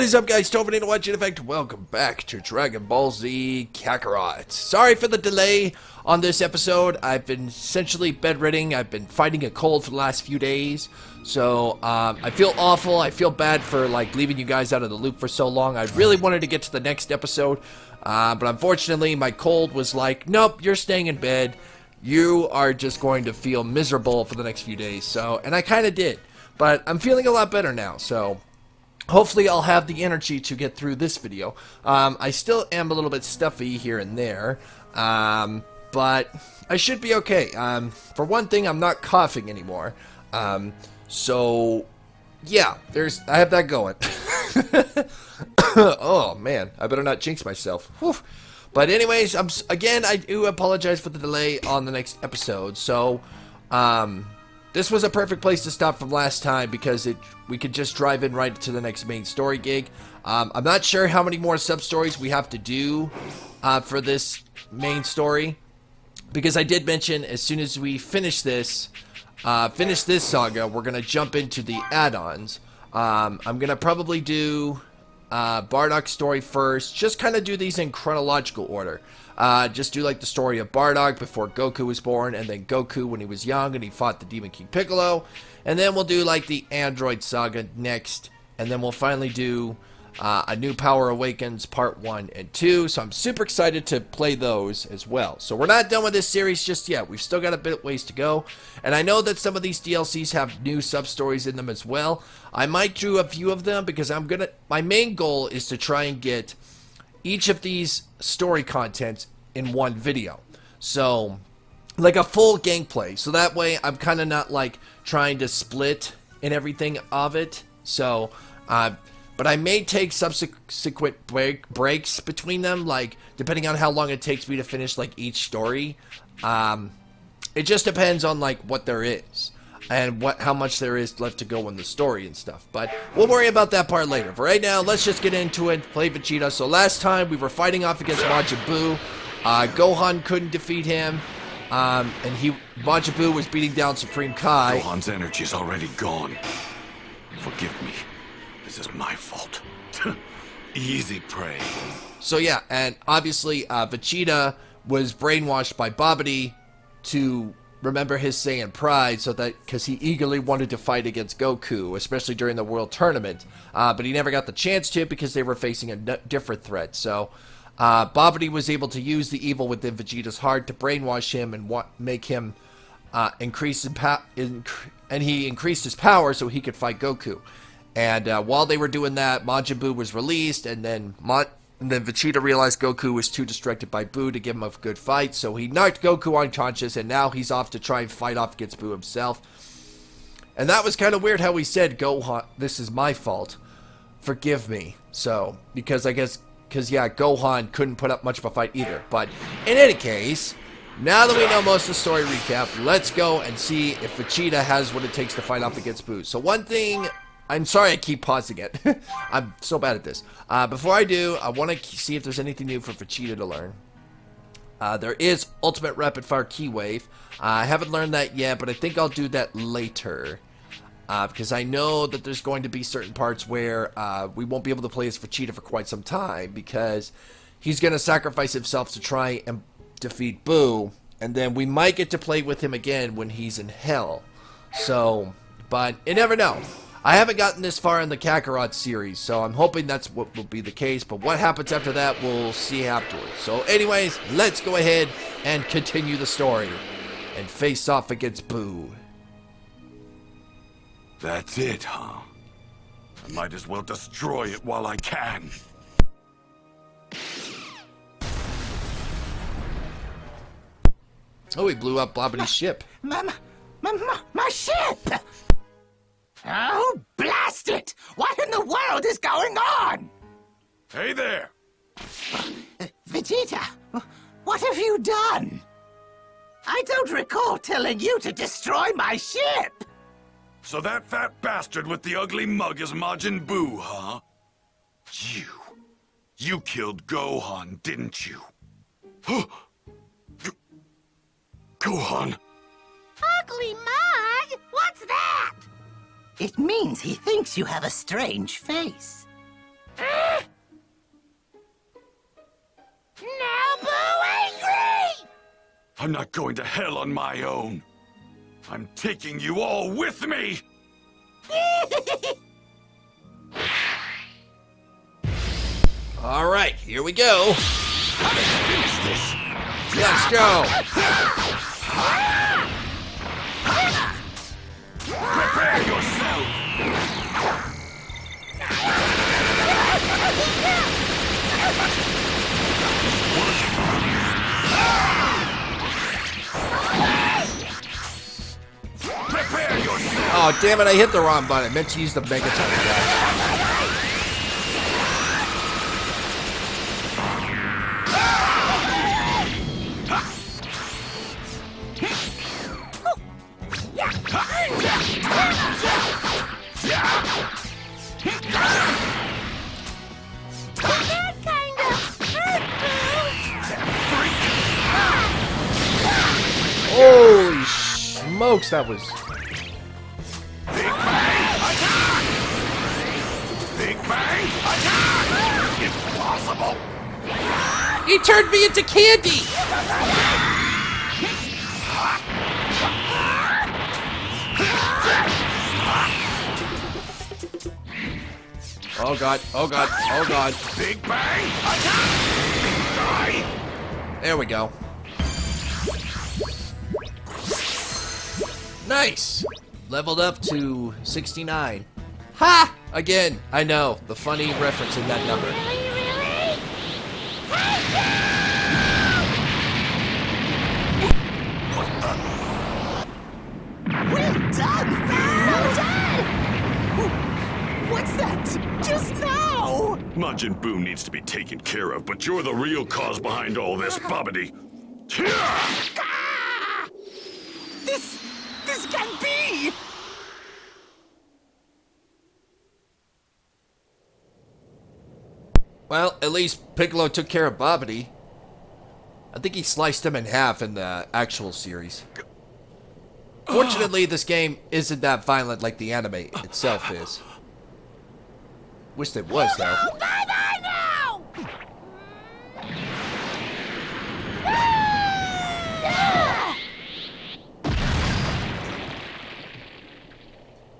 What is up guys, Topher Watch in effect, welcome back to Dragon Ball Z Kakarot. Sorry for the delay on this episode, I've been essentially bedridden, I've been fighting a cold for the last few days, so um, I feel awful, I feel bad for like leaving you guys out of the loop for so long, I really wanted to get to the next episode, uh, but unfortunately my cold was like, nope, you're staying in bed, you are just going to feel miserable for the next few days, so, and I kind of did, but I'm feeling a lot better now, so hopefully I'll have the energy to get through this video. Um, I still am a little bit stuffy here and there, um, but I should be okay. Um, for one thing, I'm not coughing anymore. Um, so, yeah, there's I have that going. oh, man, I better not jinx myself. Whew. But anyways, I'm again, I do apologize for the delay on the next episode. So, um, this was a perfect place to stop from last time because it we could just drive in right to the next main story gig. Um, I'm not sure how many more sub stories we have to do uh, for this main story because I did mention as soon as we finish this, uh, finish this saga, we're gonna jump into the add-ons. Um, I'm gonna probably do uh, story first, just kind of do these in chronological order. Uh, just do like the story of Bardock before Goku was born, and then Goku when he was young and he fought the Demon King Piccolo, and then we'll do like the Android Saga next, and then we'll finally do uh, A New Power Awakens Part 1 and 2. So I'm super excited to play those as well. So we're not done with this series just yet. We've still got a bit ways to go. And I know that some of these DLCs have new sub stories in them as well. I might do a few of them because I'm going to. My main goal is to try and get each of these story contents in one video. So like a full gameplay. So that way I'm kind of not like trying to split and everything of it. So, uh, but I may take subsequent break, breaks between them, like depending on how long it takes me to finish like each story. Um, it just depends on like what there is and what how much there is left to go in the story and stuff. But we'll worry about that part later. For right now, let's just get into it. Play Vegeta. So last time we were fighting off against Majin Buu. Uh, Gohan couldn't defeat him. Um, and he Majin Buu was beating down Supreme Kai. Gohan's energy is already gone. Forgive me. This is my fault. Easy prey. So yeah, and obviously uh, Vegeta was brainwashed by Babidi to remember his Saiyan pride, so that because he eagerly wanted to fight against Goku, especially during the World Tournament, uh, but he never got the chance to because they were facing a different threat. So. Uh, Babidi was able to use the evil within Vegeta's heart to brainwash him and wa- make him uh, increase in power, inc- and he increased his power so he could fight Goku. And uh, while they were doing that, Majin Buu was released, and then Ma- and then Vegeta realized Goku was too distracted by Buu to give him a good fight, so he knocked Goku unconscious, and now he's off to try and fight off against Buu himself. And that was kind of weird how he said, Gohan, this is my fault. Forgive me. So, because I guess, because yeah, Gohan couldn't put up much of a fight either. But in any case, now that we know most of the story recap, let's go and see if Vegeta has what it takes to fight off against Buu. So one thing I'm sorry I keep pausing it. I'm so bad at this. Uh, before I do, I want to see if there's anything new for Vegeta to learn. Uh, there is Ultimate Rapid Fire Ki Wave. Uh, I haven't learned that yet, but I think I'll do that later. Uh, because I know that there's going to be certain parts where uh, we won't be able to play as Vegeta for quite some time because he's going to sacrifice himself to try and defeat Buu, and then we might get to play with him again when he's in Hell. So, but you never know. I haven't gotten this far in the Kakarot series, so I'm hoping that's what will be the case, but what happens after that, we'll see afterwards. So anyways, let's go ahead and continue the story and face off against Buu. That's it, huh? I might as well destroy it while I can. Oh, he blew up Babidi's ship. My, my, my, my ship! Oh, blast it! What in the world is going on? Hey there! Uh, Vegeta, what have you done? I don't recall telling you to destroy my ship! So that fat bastard with the ugly mug is Majin Buu, huh? You. You killed Gohan, didn't you? Gohan! Ugly mug? What's that? It means he thinks you have a strange face. now Buu angry! I'm not going to hell on my own. I'm taking you all with me! All right, here we go. Let's go. Prepare yourself! Prepare yourself! Oh, damn it, I hit the wrong button. I meant to use the Megaton. That Holy smokes, that was... Big Bang, attack! Big Bang, attack! Impossible! He turned me into candy! Oh god, oh god, oh god. Big Bang, attack! Die! There we go. Nice! Leveled up to 69. Ha! Again, I know, the funny reference in that number. Really, really? Well done, Well done! What's that? Just now! Majin Buu needs to be taken care of, but you're the real cause behind all this, Babidi. This... this can't be! Well, at least Piccolo took care of Babidi. I think he sliced him in half in the actual series. Fortunately, this game isn't that violent like the anime itself is. Wish it was, though. Bye bye now!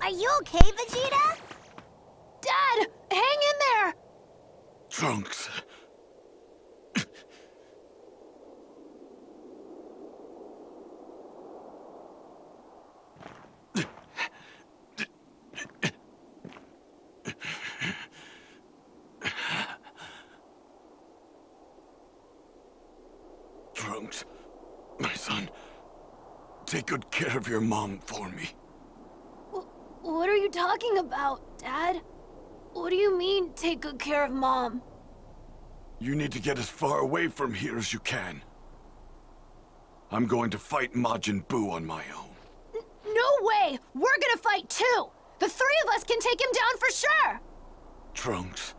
Are you okay, Vegeta? Dad, hang in there! Trunks. Trunks, my son, take good care of your mom for me. What are you talking about, Dad? What do you mean, take good care of Mom? You need to get as far away from here as you can. I'm going to fight Majin Buu on my own. No way! We're gonna fight too! The three of us can take him down for sure! Trunks.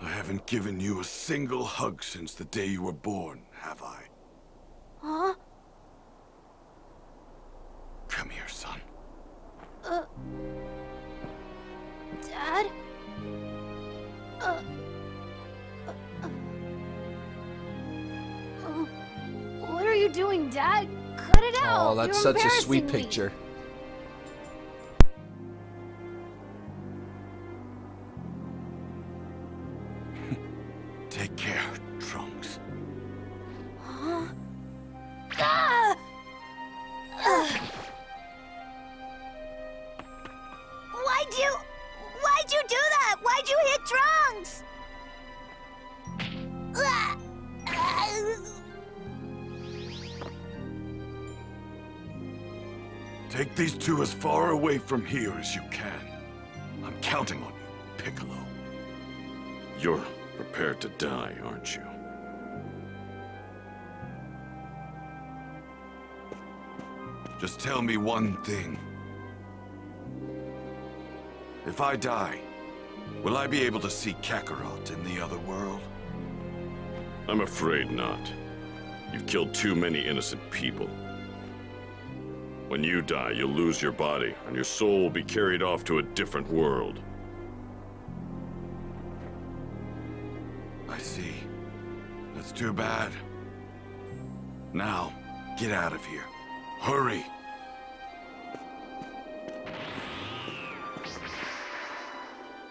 I haven't given you a single hug since the day you were born, have I? Huh? Come here, son. Uh, Dad? Uh. uh, uh, What are you doing, Dad? Cut it out! Oh, that's You're such a sweet me. picture. From here as you can. I'm counting on you, Piccolo. You're prepared to die, aren't you? Just tell me one thing. If I die, will I be able to see Kakarot in the other world? I'm afraid not. You've killed too many innocent people. When you die, you'll lose your body, and your soul will be carried off to a different world. I see. That's too bad. Now, get out of here. Hurry!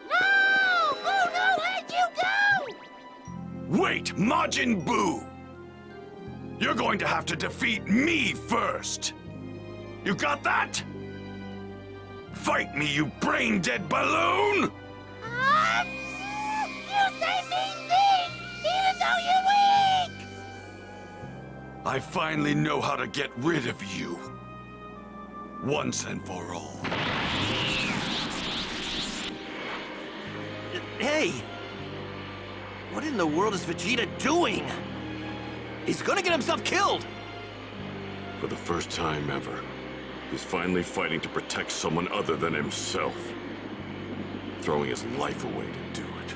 No! Buu, no, where'd you go? Wait, Majin Buu! You're going to have to defeat me first! You got that? Fight me, you brain-dead balloon! Um, you say mean things, even though you're weak! I finally know how to get rid of you. Once and for all. Hey! What in the world is Vegeta doing? He's gonna get himself killed! For the first time ever, he's finally fighting to protect someone other than himself. Throwing his life away to do it.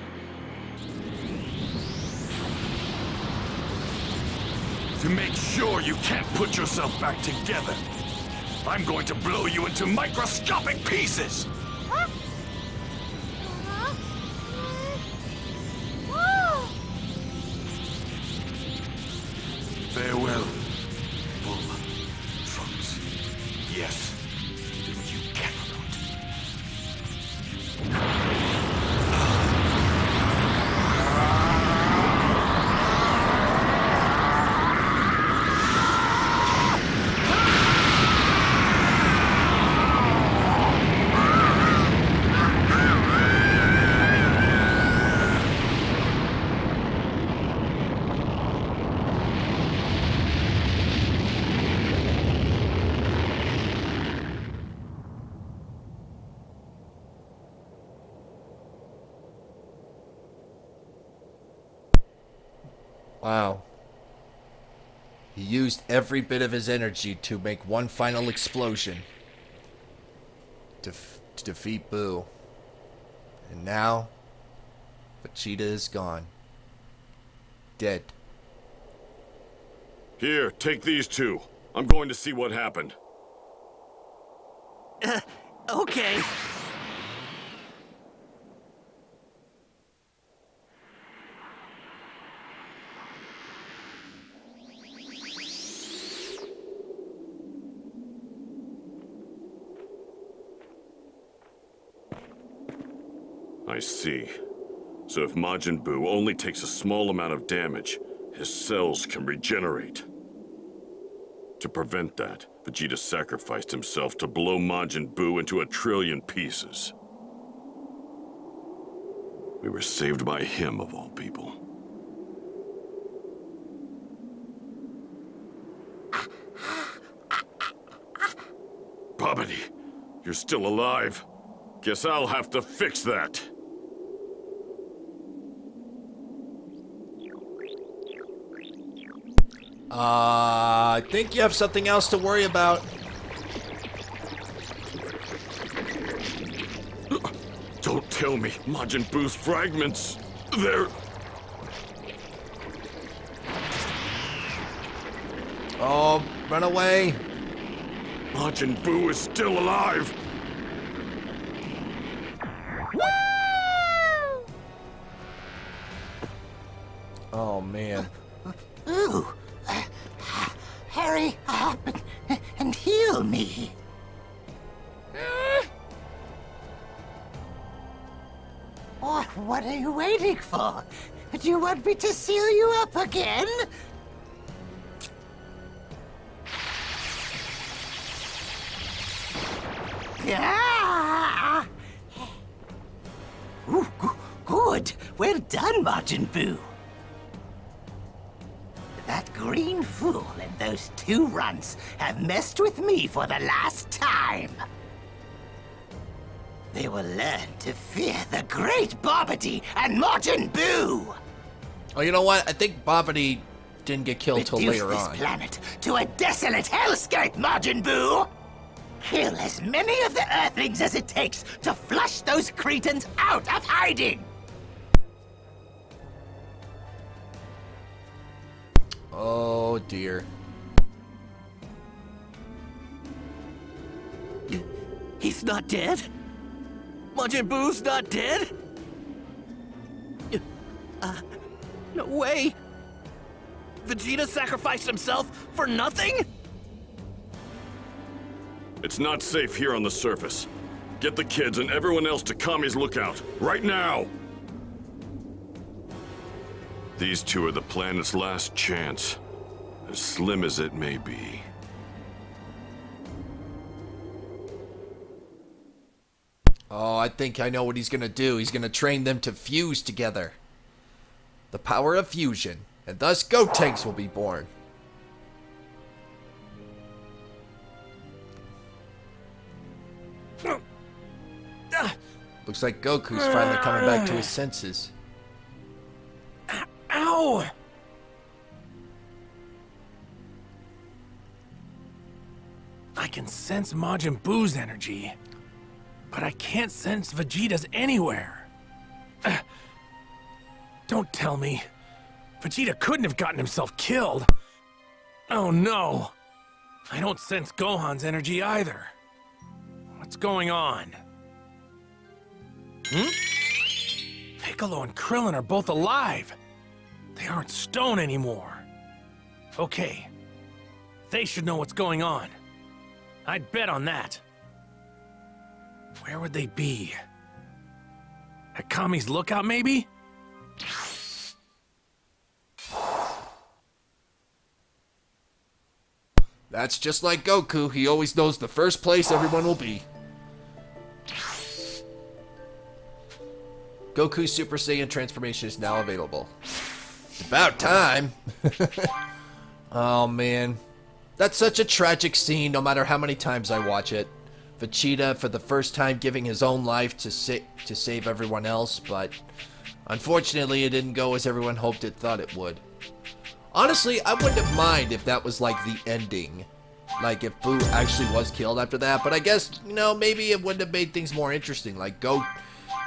To make sure you can't put yourself back together, I'm going to blow you into microscopic pieces! Every bit of his energy to make one final explosion to, f- to defeat Buu. And now, Vegeta is gone. Dead. Here, take these two. I'm going to see what happened. Okay. I see. So if Majin Buu only takes a small amount of damage, his cells can regenerate. To prevent that, Vegeta sacrificed himself to blow Majin Buu into a trillion pieces. We were saved by him, of all people. Babidi, you're still alive. Guess I'll have to fix that. Uh, I think you have something else to worry about. Don't tell me Majin Buu's fragments. They're. Oh, run away. Majin Buu is still alive. Oh, man. Ooh! Hurry up and, and heal me! What, what are you waiting for? Do you want me to seal you up again? Ah! Ooh, good. Well done, Majin Buu. That green fool those two runts have messed with me for the last time. They will learn to fear the great Babidi and Majin Buu. Oh, you know what? I think Babidi didn't get killed till Reduce later this on. planet to a desolate hellscape, Majin Buu. Kill as many of the Earthlings as it takes to flush those cretins out of hiding. Oh, dear. He's not dead? Majin Buu's not dead? Uh, no way. Vegeta sacrificed himself for nothing? It's not safe here on the surface. Get the kids and everyone else to Kami's lookout, right now! These two are the planet's last chance, as slim as it may be. Oh, I think I know what he's gonna do. He's gonna train them to fuse together. The power of fusion, and thus Gotenks will be born. Looks like Goku's finally coming back to his senses. Ow! I can sense Majin Buu's energy, but I can't sense Vegeta's anywhere. Uh, don't tell me. Vegeta couldn't have gotten himself killed. Oh no. I don't sense Gohan's energy either. What's going on? Hmm? Piccolo and Krillin are both alive. They aren't stone anymore. Okay. They should know what's going on. I'd bet on that. Where would they be? At Kami's lookout, maybe? That's just like Goku. He always knows the first place everyone will be. Goku's Super Saiyan transformation is now available. It's about time. oh man. That's such a tragic scene no matter how many times I watch it. Vegeta for the first time giving his own life to sa- to save everyone else, but unfortunately it didn't go as everyone hoped it thought it would. Honestly, I wouldn't have mind if that was like the ending. Like if Buu actually was killed after that, but I guess, you know, maybe it wouldn't have made things more interesting. Like Go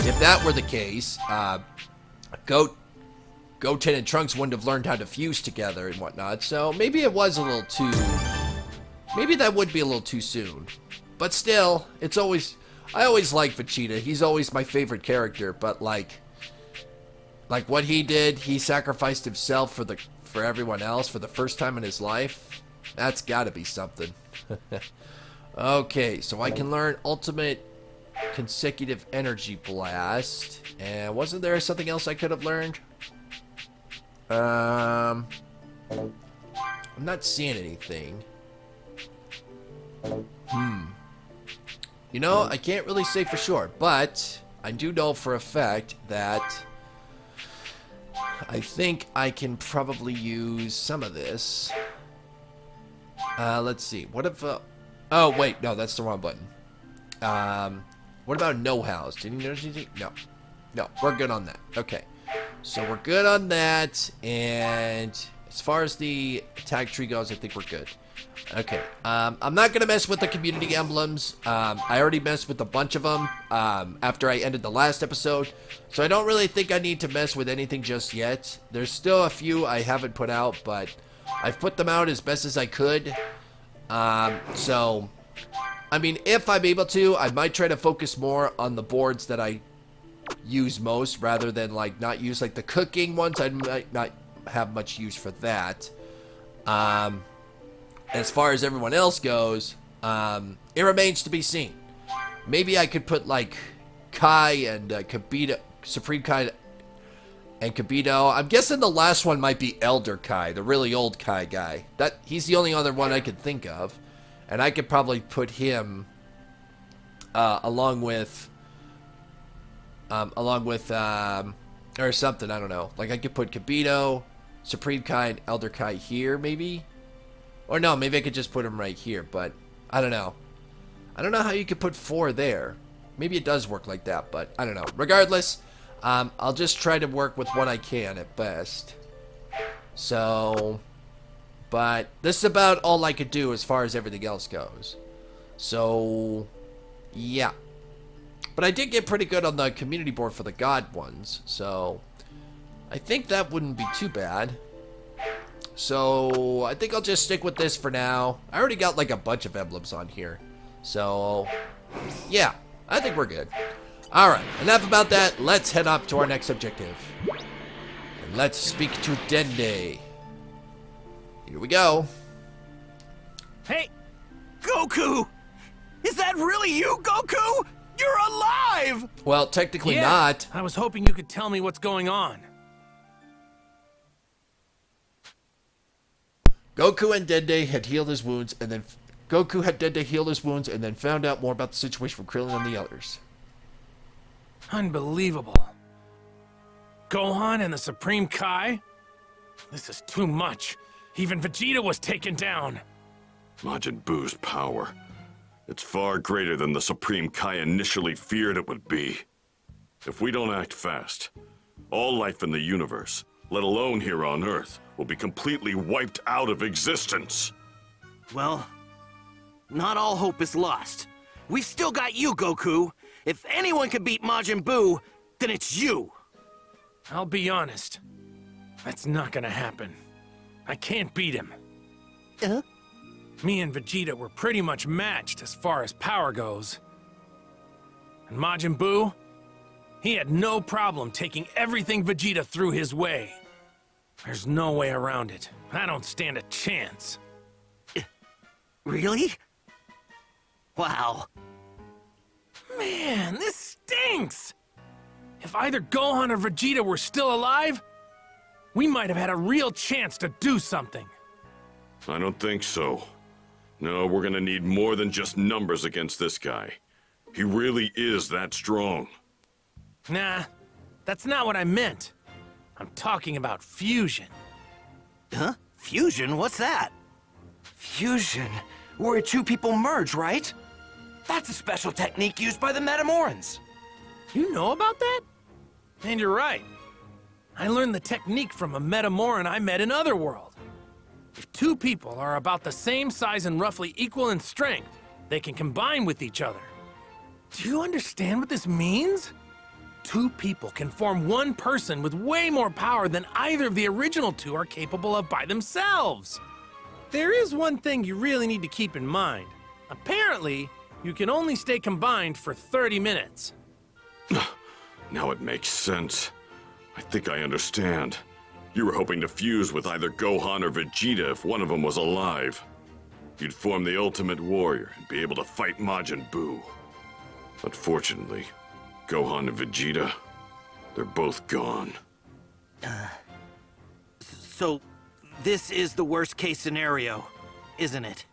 if that were the case, uh Goat Goten and Trunks wouldn't have learned how to fuse together and whatnot, so maybe it was a little too maybe that would be a little too soon. But still, it's always I always like Vegeta. He's always my favorite character, but like like what he did, he sacrificed himself for the for everyone else for the first time in his life. That's got to be something. okay, so I can learn ultimate consecutive energy blast. And wasn't there something else I could have learned? Um I'm not seeing anything. Hmm. You know, I can't really say for sure, but I do know for a fact that I think I can probably use some of this. Uh, let's see. What if... Uh, oh, wait. No, that's the wrong button. Um, what about know-hows? Did you notice anything? No. No, we're good on that. Okay. So we're good on that. And as far as the attack tree goes, I think we're good. Okay, um, I'm not gonna mess with the community emblems. Um, I already messed with a bunch of them um, after I ended the last episode, so I don't really think I need to mess with anything just yet. There's still a few I haven't put out, but I've put them out as best as I could. Um, so, I mean, if I'm able to, I might try to focus more on the boards that I use most, rather than like not use like the cooking ones. I might not have much use for that. Um, as far as everyone else goes, um, it remains to be seen. Maybe I could put like Kai and uh, Kibito, Supreme Kai and Kibito. I'm guessing the last one might be Elder Kai, the really old Kai guy. That he's the only other one I could think of, and I could probably put him uh, along with um, along with um, or something. I don't know. Like I could put Kibito, Supreme Kai, and Elder Kai here, maybe. Or no, maybe I could just put him right here, but I don't know. I don't know how you could put four there. Maybe it does work like that, but I don't know. Regardless, um, I'll just try to work with what I can at best. So, but this is about all I could do as far as everything else goes. So, yeah. But I did get pretty good on the community board for the God ones, so I think that wouldn't be too bad. So, I think I'll just stick with this for now. I already got like a bunch of emblems on here. So, yeah, I think we're good. Alright, enough about that. Let's head up to our next objective. And let's speak to Dende. Here we go. Hey, Goku! Is that really you, Goku? You're alive! Well, technically Yeah, not. I was hoping you could tell me what's going on. Goku and Dende had healed his wounds, and then Goku had Dende heal his wounds, and then found out more about the situation from Krillin and the others. Unbelievable. Gohan and the Supreme Kai? This is too much. Even Vegeta was taken down. Majin Buu's power. It's far greater than the Supreme Kai initially feared it would be. If we don't act fast, all life in the universe, let alone here on Earth, will be completely wiped out of existence. Well, not all hope is lost. We've still got you, Goku. If anyone can beat Majin Buu, then it's you. I'll be honest. That's not gonna happen. I can't beat him. Uh? Me and Vegeta were pretty much matched as far as power goes. And Majin Buu? He had no problem taking everything Vegeta threw his way. There's no way around it. I don't stand a chance. Really? Wow. Man, this stinks! If either Gohan or Vegeta were still alive, we might have had a real chance to do something. I don't think so. No, we're gonna need more than just numbers against this guy. He really is that strong. Nah, that's not what I meant. I'm talking about fusion. Huh? Fusion? What's that? Fusion? Where two people merge, right? That's a special technique used by the Metamorans. You know about that? And you're right. I learned the technique from a Metamoran I met in Otherworld. If two people are about the same size and roughly equal in strength, they can combine with each other. Do you understand what this means? Two people can form one person with way more power than either of the original two are capable of by themselves. There is one thing you really need to keep in mind. Apparently, you can only stay combined for 30 minutes. Now it makes sense. I think I understand. You were hoping to fuse with either Gohan or Vegeta if one of them was alive. You'd form the Ultimate Warrior and be able to fight Majin Buu. Unfortunately, Gohan and Vegeta, they're both gone. So, this is the worst case scenario, isn't it?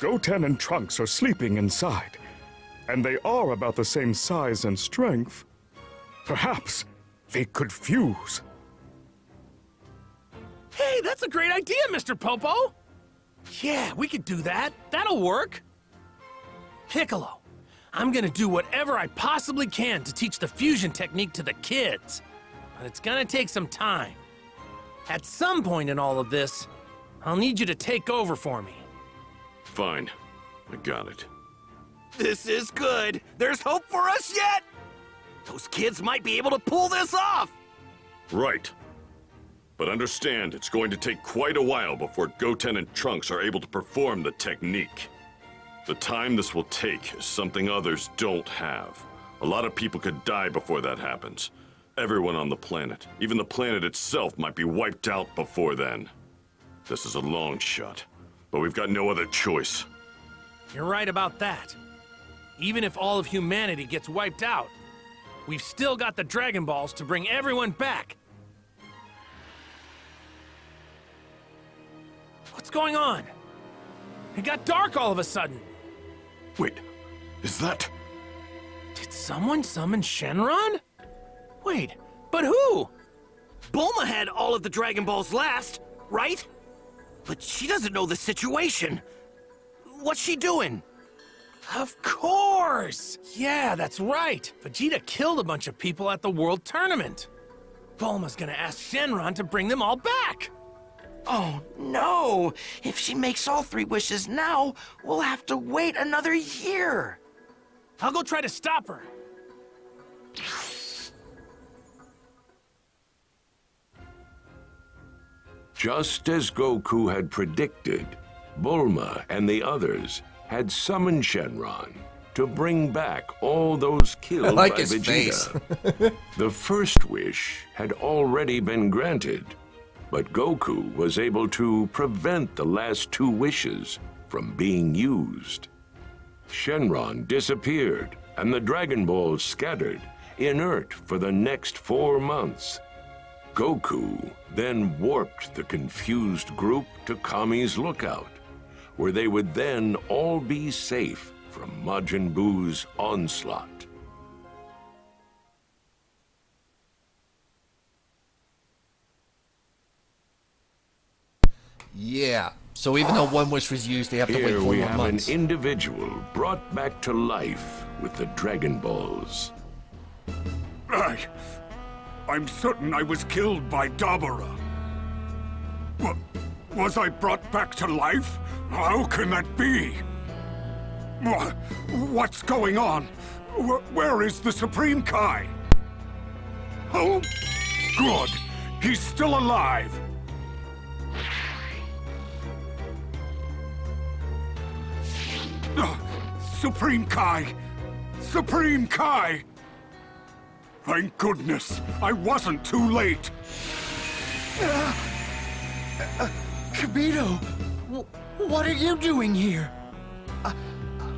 Goten and Trunks are sleeping inside, and they are about the same size and strength. Perhaps they could fuse. Hey, that's a great idea, Mr. Popo! Yeah, we could do that. That'll work. Piccolo, I'm gonna do whatever I possibly can to teach the fusion technique to the kids. But it's gonna take some time. At some point in all of this, I'll need you to take over for me. Fine. I got it. This is good. There's hope for us yet. Those kids might be able to pull this off. Right. But understand, it's going to take quite a while before Goten and Trunks are able to perform the technique. The time this will take is something others don't have. A lot of people could die before that happens. Everyone on the planet, even the planet itself, might be wiped out before then. This is a long shot, but we've got no other choice. You're right about that. Even if all of humanity gets wiped out, we've still got the Dragon Balls to bring everyone back. What's going on? It got dark all of a sudden. Wait, is that... Did someone summon Shenron? Wait, but who? Bulma had all of the Dragon Balls last, right? But she doesn't know the situation. What's she doing? Of course! Yeah, that's right. Vegeta killed a bunch of people at the World Tournament. Bulma's gonna ask Shenron to bring them all back. Oh no! If she makes all three wishes now, we'll have to wait another year. I'll go try to stop her. Just as Goku had predicted, Bulma and the others had summoned Shenron to bring back all those killed like by his Vegeta. the first wish had already been granted, But Goku was able to prevent the last two wishes from being used. Shenron disappeared, and the Dragon Balls scattered, inert for the next four months. Goku then warped the confused group to Kami's lookout, where they would then all be safe from Majin Buu's onslaught. Yeah. So even though one wish was used, they have to wait Here four we more have months. an individual brought back to life with the Dragon Balls. I, I'm certain I was killed by Dabura. Wa- was I brought back to life? How can that be? What's going on? Wh- where is the Supreme Kai? Oh, good. He's still alive. Supreme Kai! Supreme Kai! Thank goodness, I wasn't too late. Kibito, wh- what are you doing here? I,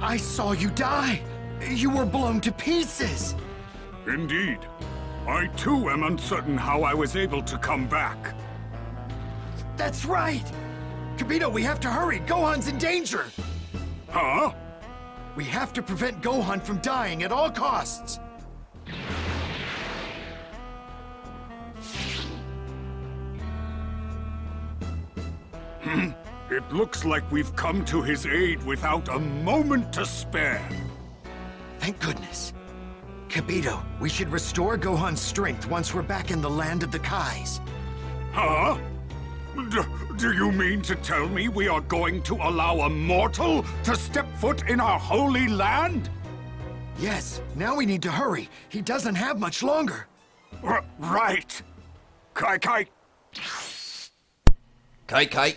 I saw you die. You were blown to pieces. Indeed. I too am uncertain how I was able to come back. That's right. Kibito, we have to hurry. Gohan's in danger. Huh? We have to prevent Gohan from dying at all costs. Hmm. It looks like we've come to his aid without a moment to spare. Thank goodness. Kibito, we should restore Gohan's strength once we're back in the land of the Kais. Huh? D- do you mean to tell me we are going to allow a mortal to step foot in our holy land? Yes, now we need to hurry. He doesn't have much longer. R- right. Kai Kai, Kai Kai.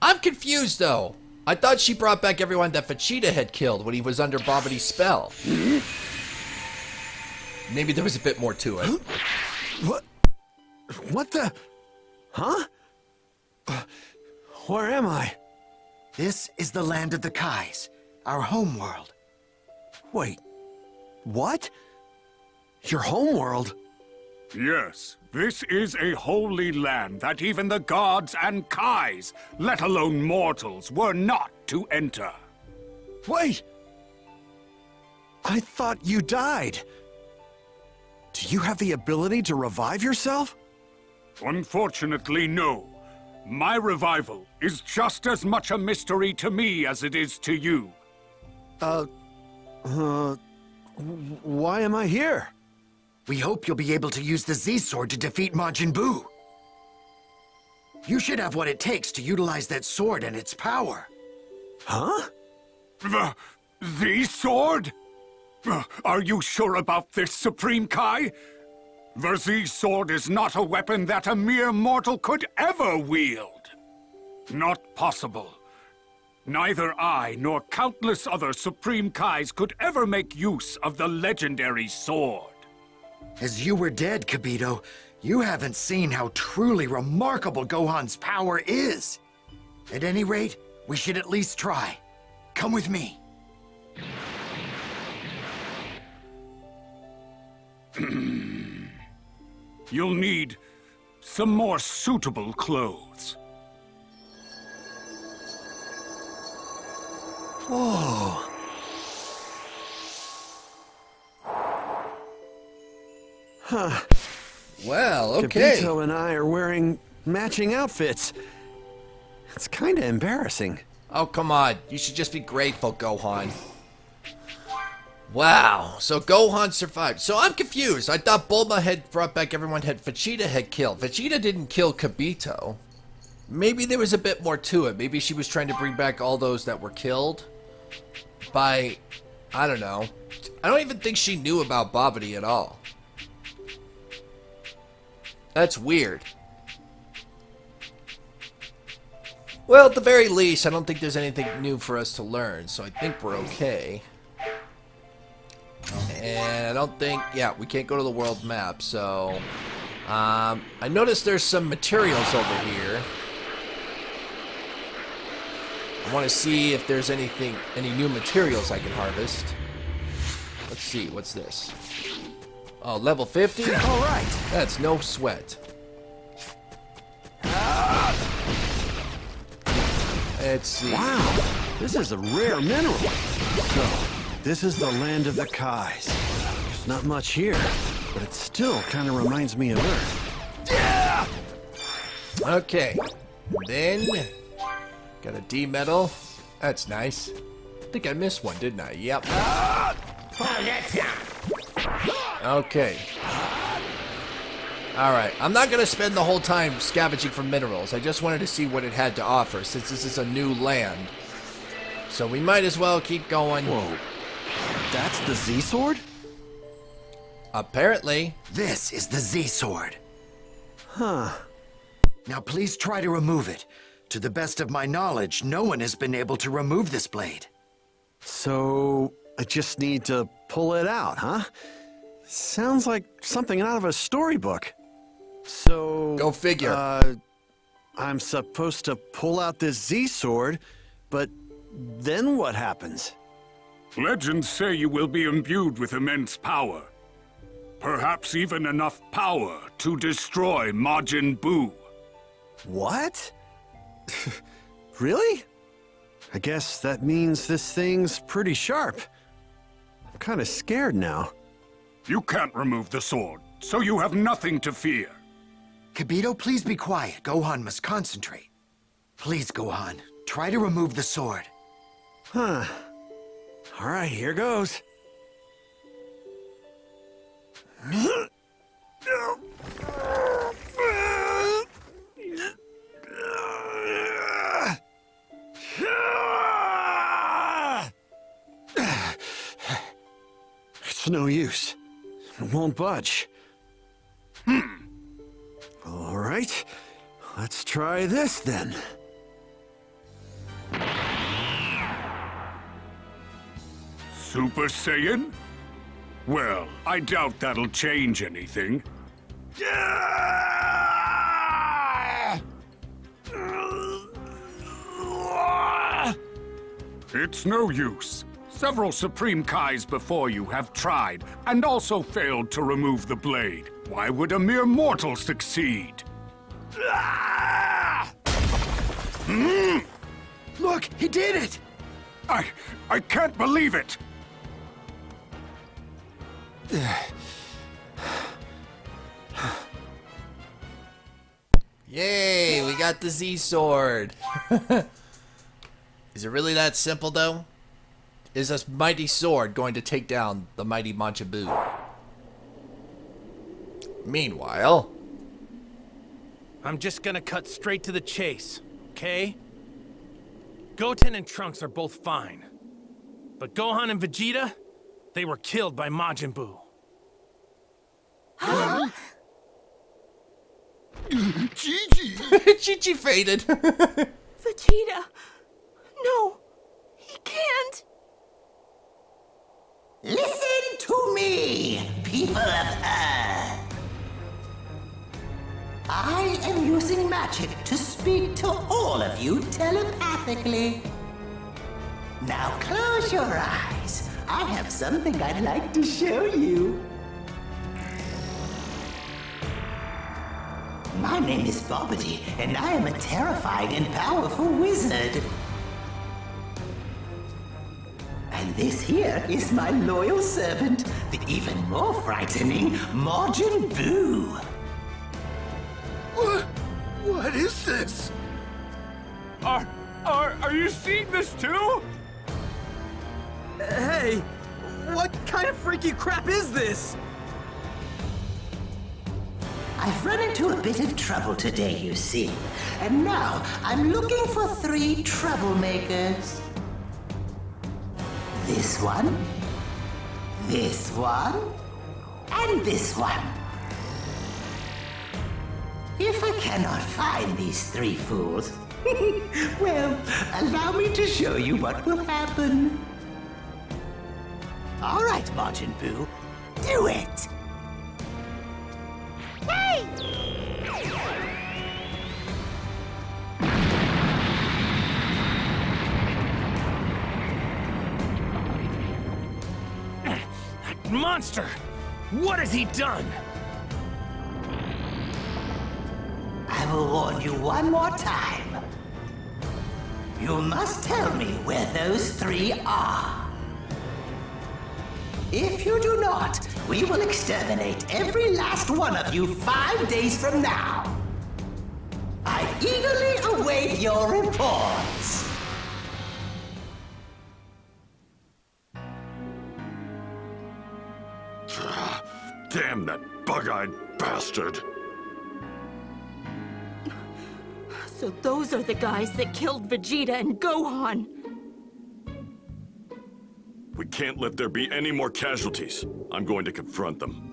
I'm confused though. I thought she brought back everyone that Vegeta had killed when he was under Babidi's spell. Maybe there was a bit more to it. What? What the? Huh? Where am I? This is the land of the Kais, our home world. Wait. What? Your home world? Yes, this is a holy land that even the gods and Kais, let alone mortals, were not to enter. Wait! I thought you died. Do you have the ability to revive yourself? Unfortunately, no. My revival is just as much a mystery to me as it is to you. Uh, uh, why am I here? We hope you'll be able to use the Z-Sword to defeat Majin Buu. You should have what it takes to utilize that sword and its power. Huh? The... the sword? Uh, Are you sure about this, Supreme Kai? The Z-Sword is not a weapon that a mere mortal could ever wield. Not possible. Neither I nor countless other Supreme Kais could ever make use of the legendary sword. As you were dead, Kibito, you haven't seen how truly remarkable Gohan's power is. At any rate, we should at least try. Come with me. You'll need some more suitable clothes. Whoa. Huh. Well, okay. Kibito and I are wearing matching outfits. It's kind of embarrassing. Oh, come on. You should just be grateful, Gohan. Wow. So Gohan survived. So I'm confused. I thought Bulma had brought back everyone had Vegeta had killed. Vegeta didn't kill Kibito. Maybe there was a bit more to it. Maybe she was trying to bring back all those that were killed by I don't know. I don't even think she knew about Babidi at all. That's weird. Well, at the very least, I don't think there's anything new for us to learn, so I think we're okay. And I don't think, yeah, we can't go to the world map, so Um, I noticed there's some materials over here. I want to see if there's anything, any new materials I can harvest. Let's see, what's this? Oh, level 50? All right. That's no sweat. Let's see. Wow, this is a rare mineral. So, this is the land of the Kais. There's not much here, but it still kind of reminds me of Earth. Yeah! Okay. Then, got a D medal. That's nice. I think I missed one, didn't I? Yep. Okay. Alright, I'm not gonna spend the whole time scavenging for minerals. I just wanted to see what it had to offer since this is a new land. So we might as well keep going. Whoa. That's the Z Sword? Apparently. This is the Z Sword. Huh. Now please try to remove it. To the best of my knowledge, no one has been able to remove this blade. So, I just need to pull it out, huh? Sounds like something out of a storybook. So. Go figure. Uh, I'm supposed to pull out this Z sword, but then what happens? Legends say you will be imbued with immense power. Perhaps even enough power to destroy Majin Buu. What? really? I guess that means this thing's pretty sharp. I'm kind of scared now. You can't remove the sword, so you have nothing to fear. Kibito, please be quiet. Gohan must concentrate. Please, Gohan, try to remove the sword. Huh. All right, here goes. It's no use. It won't budge. Hmm. All right. Let's try this then. Super Saiyan? Well, I doubt that'll change anything. It's no use. Several Supreme Kais before you have tried, and also failed to remove the blade. Why would a mere mortal succeed? Mm. Look, he did it! I... I can't believe it! Yay, we got the Z sword. Is it really that simple though? Is this mighty sword going to take down the mighty Majin Meanwhile, I'm just gonna cut straight to the chase, okay? Goten and Trunks are both fine. But Gohan and Vegeta, they were killed by Majin Buu. Huh? Chi-Chi! Chi-Chi faded. Vegeta! No! He can't! Listen to me, people of Earth. I am using magic to speak to all of you telepathically. Now close your eyes. I have something I'd like to show you. My name is Babidi, and I am a terrifying and powerful wizard. And this here is my loyal servant, the even more frightening Majin Buu. What? What is this? Are, are, are you seeing this too? Hey, what kind of freaky crap is this? I've run into a bit of trouble today, you see. And now I'm looking for three troublemakers. This one, this one, and this one. If I cannot find these three fools, well, allow me to show you what will happen. All right, Majin Buu. Do it! Hey! That monster! What has he done? I will warn you one more time. You must tell me where those three are. If you do not, we will exterminate every last one of you five days from now. I eagerly await your reports. Damn that bug-eyed bastard! So those are the guys that killed Vegeta and Gohan. We can't let there be any more casualties. I'm going to confront them.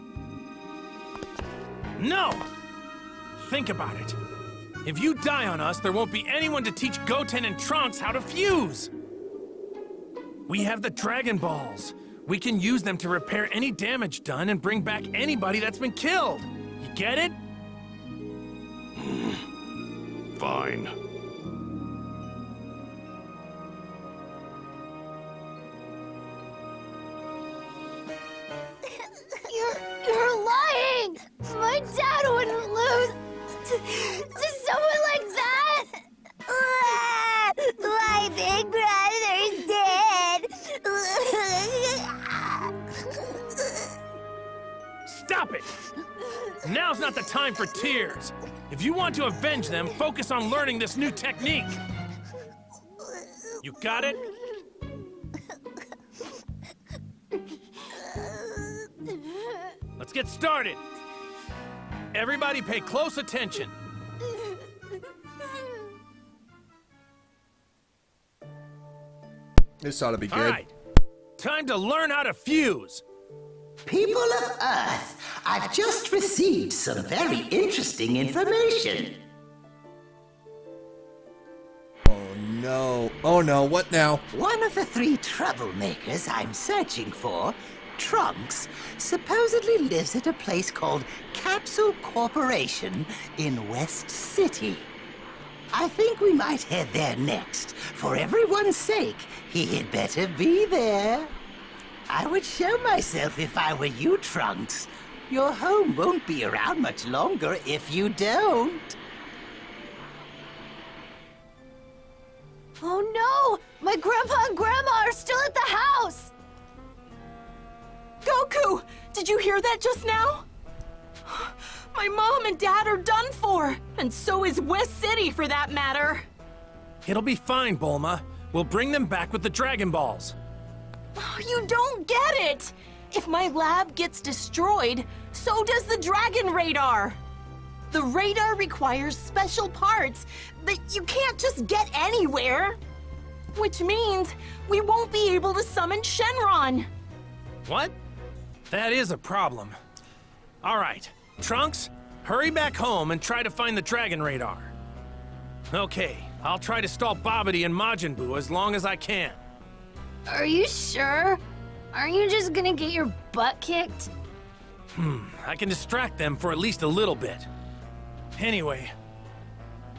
No! Think about it. If you die on us, there won't be anyone to teach Goten and Trunks how to fuse! We have the Dragon Balls. We can use them to repair any damage done and bring back anybody that's been killed. You get it? Fine. To someone like that. My big brother's dead. Stop it! Now's not the time for tears. If you want to avenge them, focus on learning this new technique. You got it? Let's get started. Everybody pay close attention. This ought to be good. All right. Time to learn how to fuse. People of Earth, I've just received some very interesting information. Oh no. Oh no, what now? One of the three troublemakers I'm searching for, Trunks, supposedly lives at a place called Capsule Corporation in West City. I think we might head there next. For everyone's sake, he had better be there. I would show myself if I were you, Trunks. Your home won't be around much longer if you don't. Oh no! My grandpa and grandma are still at the house! Goku! Did you hear that just now? My mom and dad are done for! And so is West City, for that matter! It'll be fine, Bulma. We'll bring them back with the Dragon Balls. You don't get it! If my lab gets destroyed, so does the Dragon Radar! The radar requires special parts that you can't just get anywhere! Which means we won't be able to summon Shenron! What? That is a problem. All right, Trunks, hurry back home and try to find the Dragon Radar. Okay, I'll try to stall Babidi and Majin Buu as long as I can. Are you sure? Aren't you just gonna get your butt kicked? Hmm, I can distract them for at least a little bit. Anyway,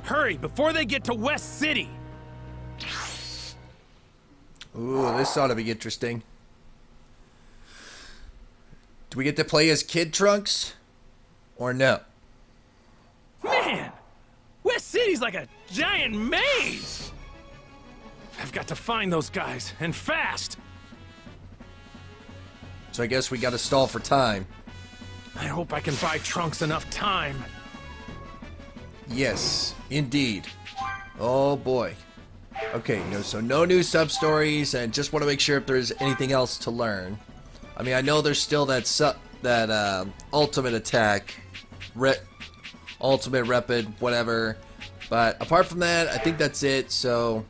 hurry before they get to West City! Ooh, this ought to be interesting. Do we get to play as Kid Trunks? Or no? Man! West City's like a giant maze! I've got to find those guys, and fast! So I guess we gotta stall for time. I hope I can buy Trunks enough time. Yes, indeed. Oh boy. Okay, no, so no new sub stories, and just want to make sure if there's anything else to learn. I mean, I know there's still that sub, that uh, ultimate attack, re- ultimate rapid, whatever. But apart from that, I think that's it. So,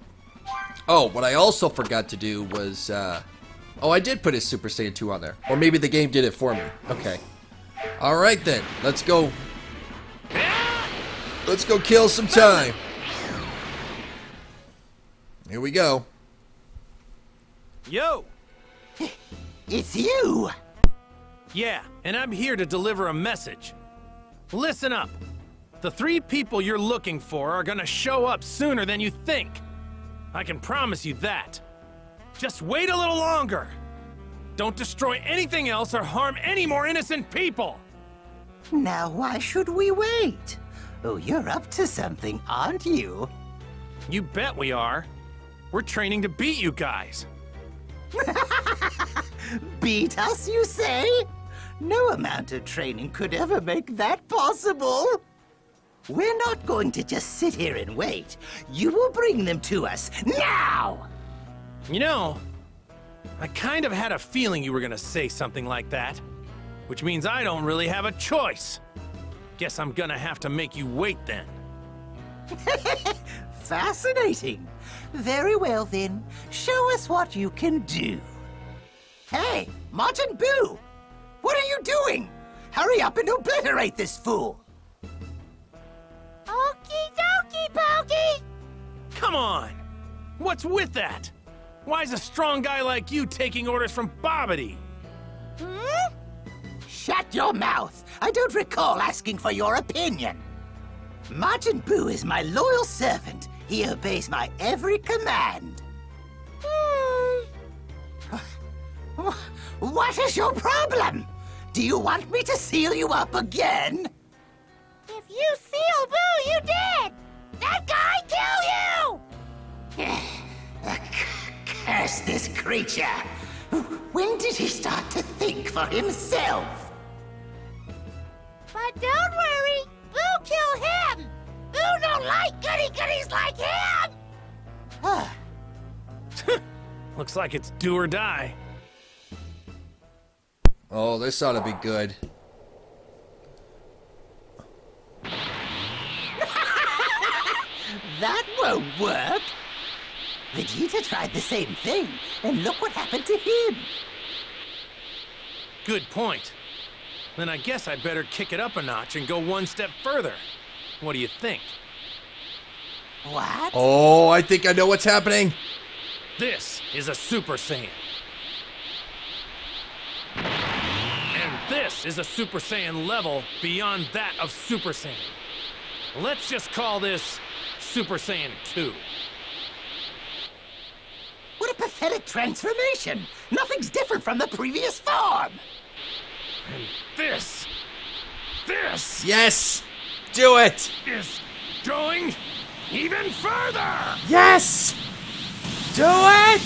oh, what I also forgot to do was, uh, oh, I did put his Super Saiyan 2 on there, or maybe the game did it for me. Okay. All right then, let's go. Let's go kill some time. Here we go. Yo! It's you! Yeah, and I'm here to deliver a message. Listen up. The three people you're looking for are gonna show up sooner than you think. I can promise you that. Just wait a little longer. Don't destroy anything else or harm any more innocent people! Now, why should we wait? Oh, you're up to something, aren't you? You bet we are. We're training to beat you guys. Beat us, you say? No amount of training could ever make that possible. We're not going to just sit here and wait. You will bring them to us now! You know, I kind of had a feeling you were gonna say something like that. Which means I don't really have a choice. Guess I'm gonna have to make you wait then. Fascinating. Very well then. Show us what you can do. Hey, Majin Buu! What are you doing? Hurry up and obliterate this fool! Okie dokie, Pokey! Come on! What's with that? Why is a strong guy like you taking orders from Babidi? Hmm? Shut your mouth! I don't recall asking for your opinion. Majin Buu is my loyal servant. He obeys my every command. Hmm. What is your problem? Do you want me to seal you up again? If you seal Buu, you did! That guy kill you! Curse this creature! When did he start to think for himself? But don't worry, like goody goodies like him! Looks like it's do or die. Oh, this ought to be good. That won't work! Vegeta tried the same thing, and look what happened to him! Good point. Then I guess I'd better kick it up a notch and go one step further. What do you think? What? Oh, I think I know what's happening. This is a Super Saiyan. And this is a Super Saiyan level beyond that of Super Saiyan. Let's just call this Super Saiyan 2. What a pathetic transformation! Nothing's different from the previous form! And this, this Yes! Do it! is going even further! Yes! Do it!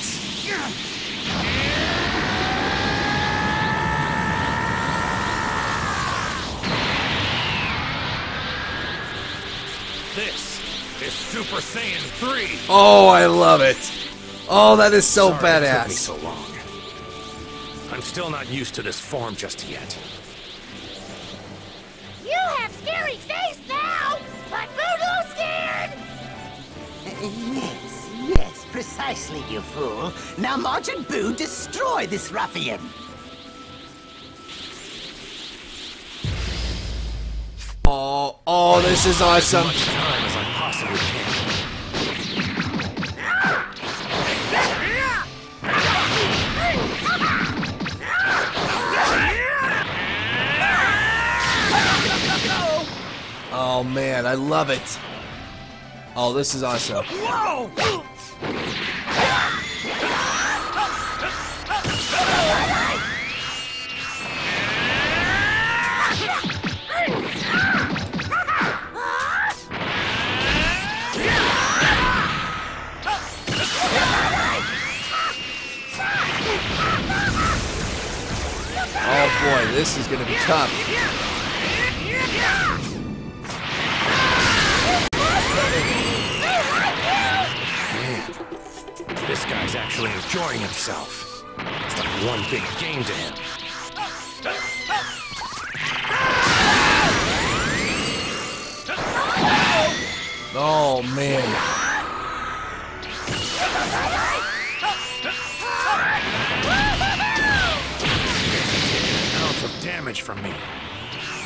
This is Super Saiyan 3. Oh, I love it. Oh, that is so Sorry It took me badass. so long. I'm still not used to this form just yet. You have scary face now, but Buu scared! Yes, yes, precisely, you fool. Now Majin Buu destroy this ruffian! Oh, oh, this is awesome. As much time as I possibly can. Oh man, I love it. Oh, this is awesome. Whoa! Oh boy, this is gonna be tough. This guy's actually enjoying himself. It's like one big game to him. Oh man. An ounce of damage from me.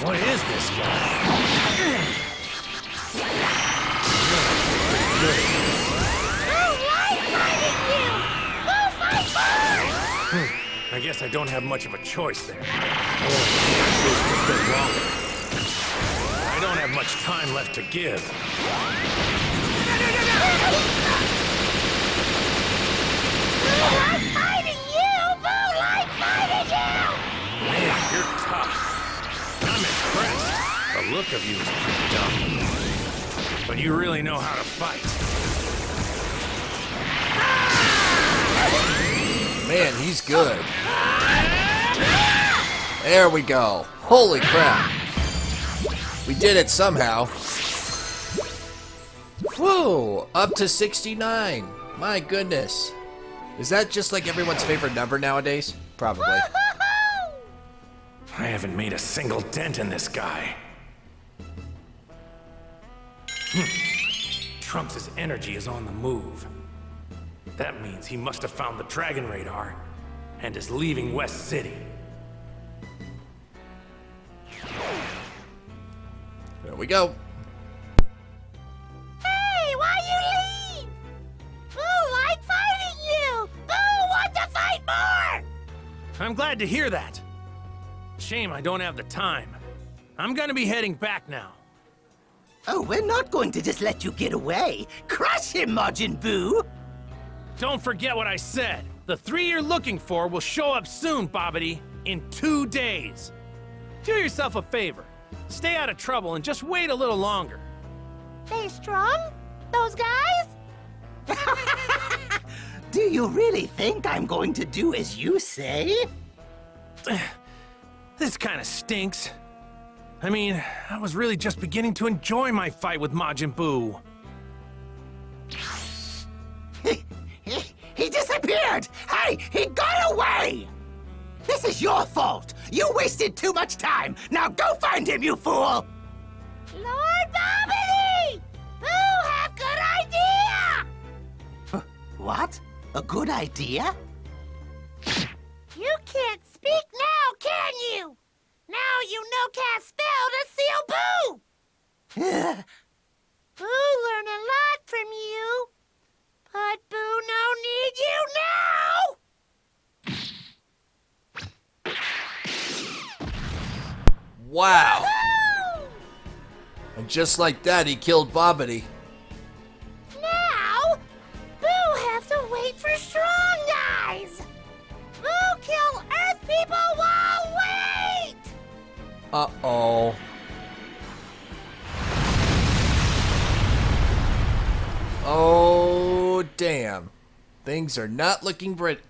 What is this guy? I guess I don't have much of a choice there. I don't have much time left to give. Fighting you, Buu! Like fighting you! Man, you're tough. I'm impressed. The look of you is pretty dumb. But you really know how to fight. Ah! Man, he's good. There we go. Holy crap. We did it somehow. Whoa, up to 69. My goodness. Is that just like everyone's favorite number nowadays? Probably. I haven't made a single dent in this guy. Hmm. Trunks' energy is on the move. That means he must have found the Dragon Radar and is leaving West City. There we go. Hey, why you leave? Buu like fighting you! Buu want to fight more! I'm glad to hear that. Shame I don't have the time. I'm gonna be heading back now. Oh, we're not going to just let you get away. Crush him, Majin Buu! Don't forget what I said. The three you're looking for will show up soon, Babidi. In two days. Do yourself a favor. Stay out of trouble and just wait a little longer. They strong? Those guys? Do you really think I'm going to do as you say? This kind of stinks. I mean, I was really just beginning to enjoy my fight with Majin Buu. He, disappeared! Hey, he got away! This is your fault! You wasted too much time! Now go find him, you fool! Lord Babidi! Buu have good idea! What? A good idea? You can't speak now, can you? Now you know can't spell to seal Buu! Buu learn a lot from you. But Buu no need you now! Wow. And just like that, he killed Babidi. Now, Buu have to wait for strong guys! Buu kill Earth people while wait! Uh-oh. Oh, damn. Things are not looking Brit.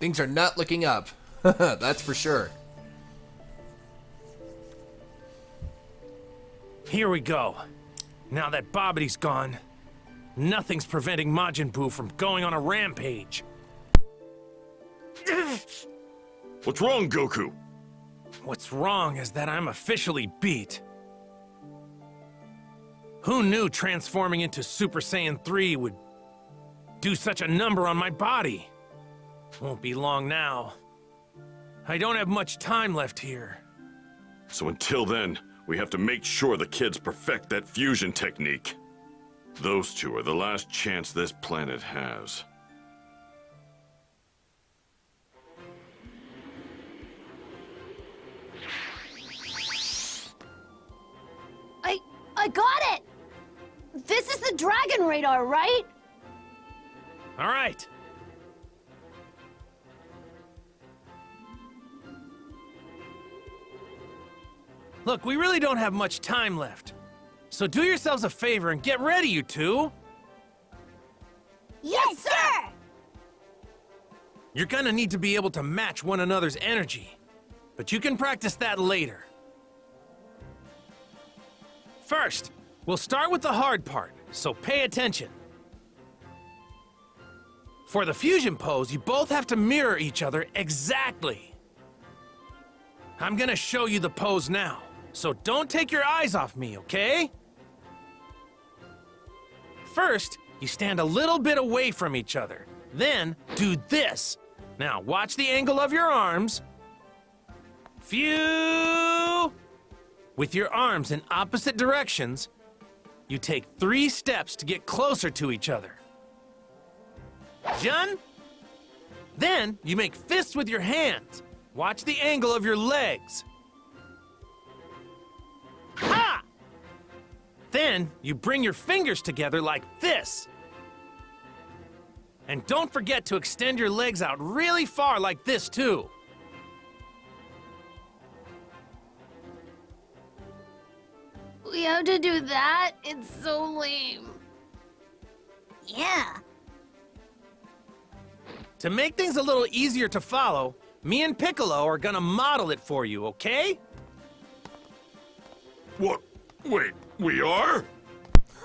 Things are not looking up. That's for sure. Here we go. Now that Babidi's gone, nothing's preventing Majin Buu from going on a rampage. What's wrong, Goku? What's wrong is that I'm officially beat. Who knew transforming into Super Saiyan 3 would do such a number on my body? Won't be long now. I don't have much time left here. So until then, we have to make sure the kids perfect that fusion technique. Those two are the last chance this planet has. I I got it! This is the Dragon Radar, right? All right. Look, we really don't have much time left. So do yourselves a favor and get ready, you two. Yes, sir! You're gonna need to be able to match one another's energy. But you can practice that later. First, we'll start with the hard part, so pay attention. For the fusion pose, you both have to mirror each other exactly. I'm gonna show you the pose now, so don't take your eyes off me, okay? First, you stand a little bit away from each other. Then, do this. Now, watch the angle of your arms. Phew! With your arms in opposite directions, you take three steps to get closer to each other. Jun? Then, you make fists with your hands. Watch the angle of your legs. Ha! Then, you bring your fingers together like this. And don't forget to extend your legs out really far like this, too. We have to do that? It's so lame. Yeah. To make things a little easier to follow, me and Piccolo are gonna model it for you, okay? What? Wait, we are?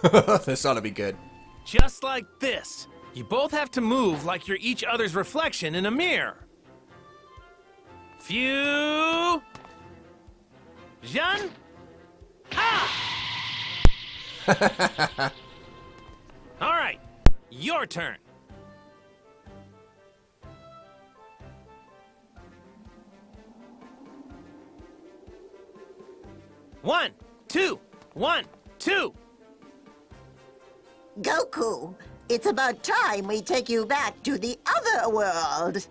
this ought to be good. Just like this. You both have to move like you're each other's reflection in a mirror. Few. Jean. Ha! Ah! All right, your turn. One, two, one, two. Goku, it's about time we take you back to the other world.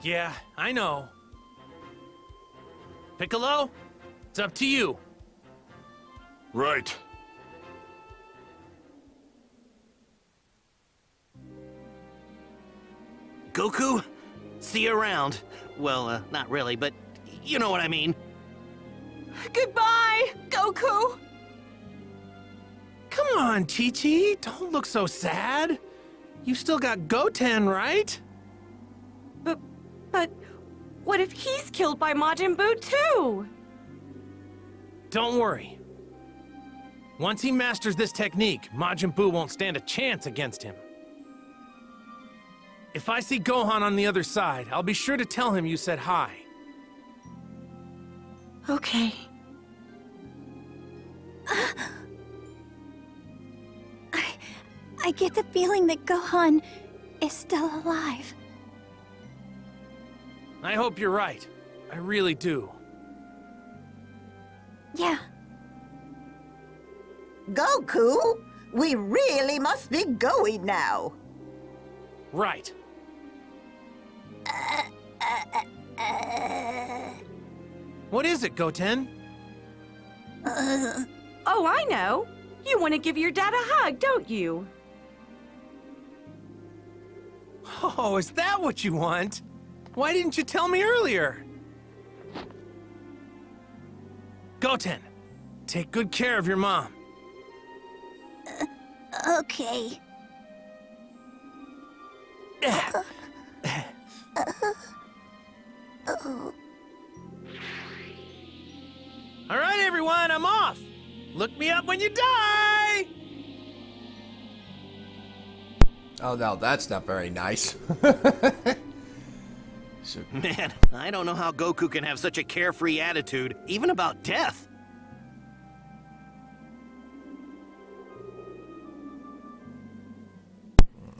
Yeah, I know. Piccolo, it's up to you. Right. Goku, see you around. Well, uh, not really, but you know what I mean. Goodbye, Goku! Come on, Chi-Chi, don't look so sad. You still got Goten, right? But, but, what if he's killed by Majin Buu too? Don't worry. Once he masters this technique, Majin Buu won't stand a chance against him. If I see Gohan on the other side, I'll be sure to tell him you said hi. Okay. I, I get the feeling that Gohan is still alive. I hope you're right. I really do. Yeah. Goku, we really must be going now. Right. What is it, Goten? Uh, oh, I know. You want to give your dad a hug, don't you? Oh, is that what you want? Why didn't you tell me earlier? Goten, take good care of your mom. Uh, okay. Eh. Uh, uh, oh. All right, everyone, I'm off. Look me up when you die. Oh, no, that's not very nice. so, Man, I don't know how Goku can have such a carefree attitude, even about death.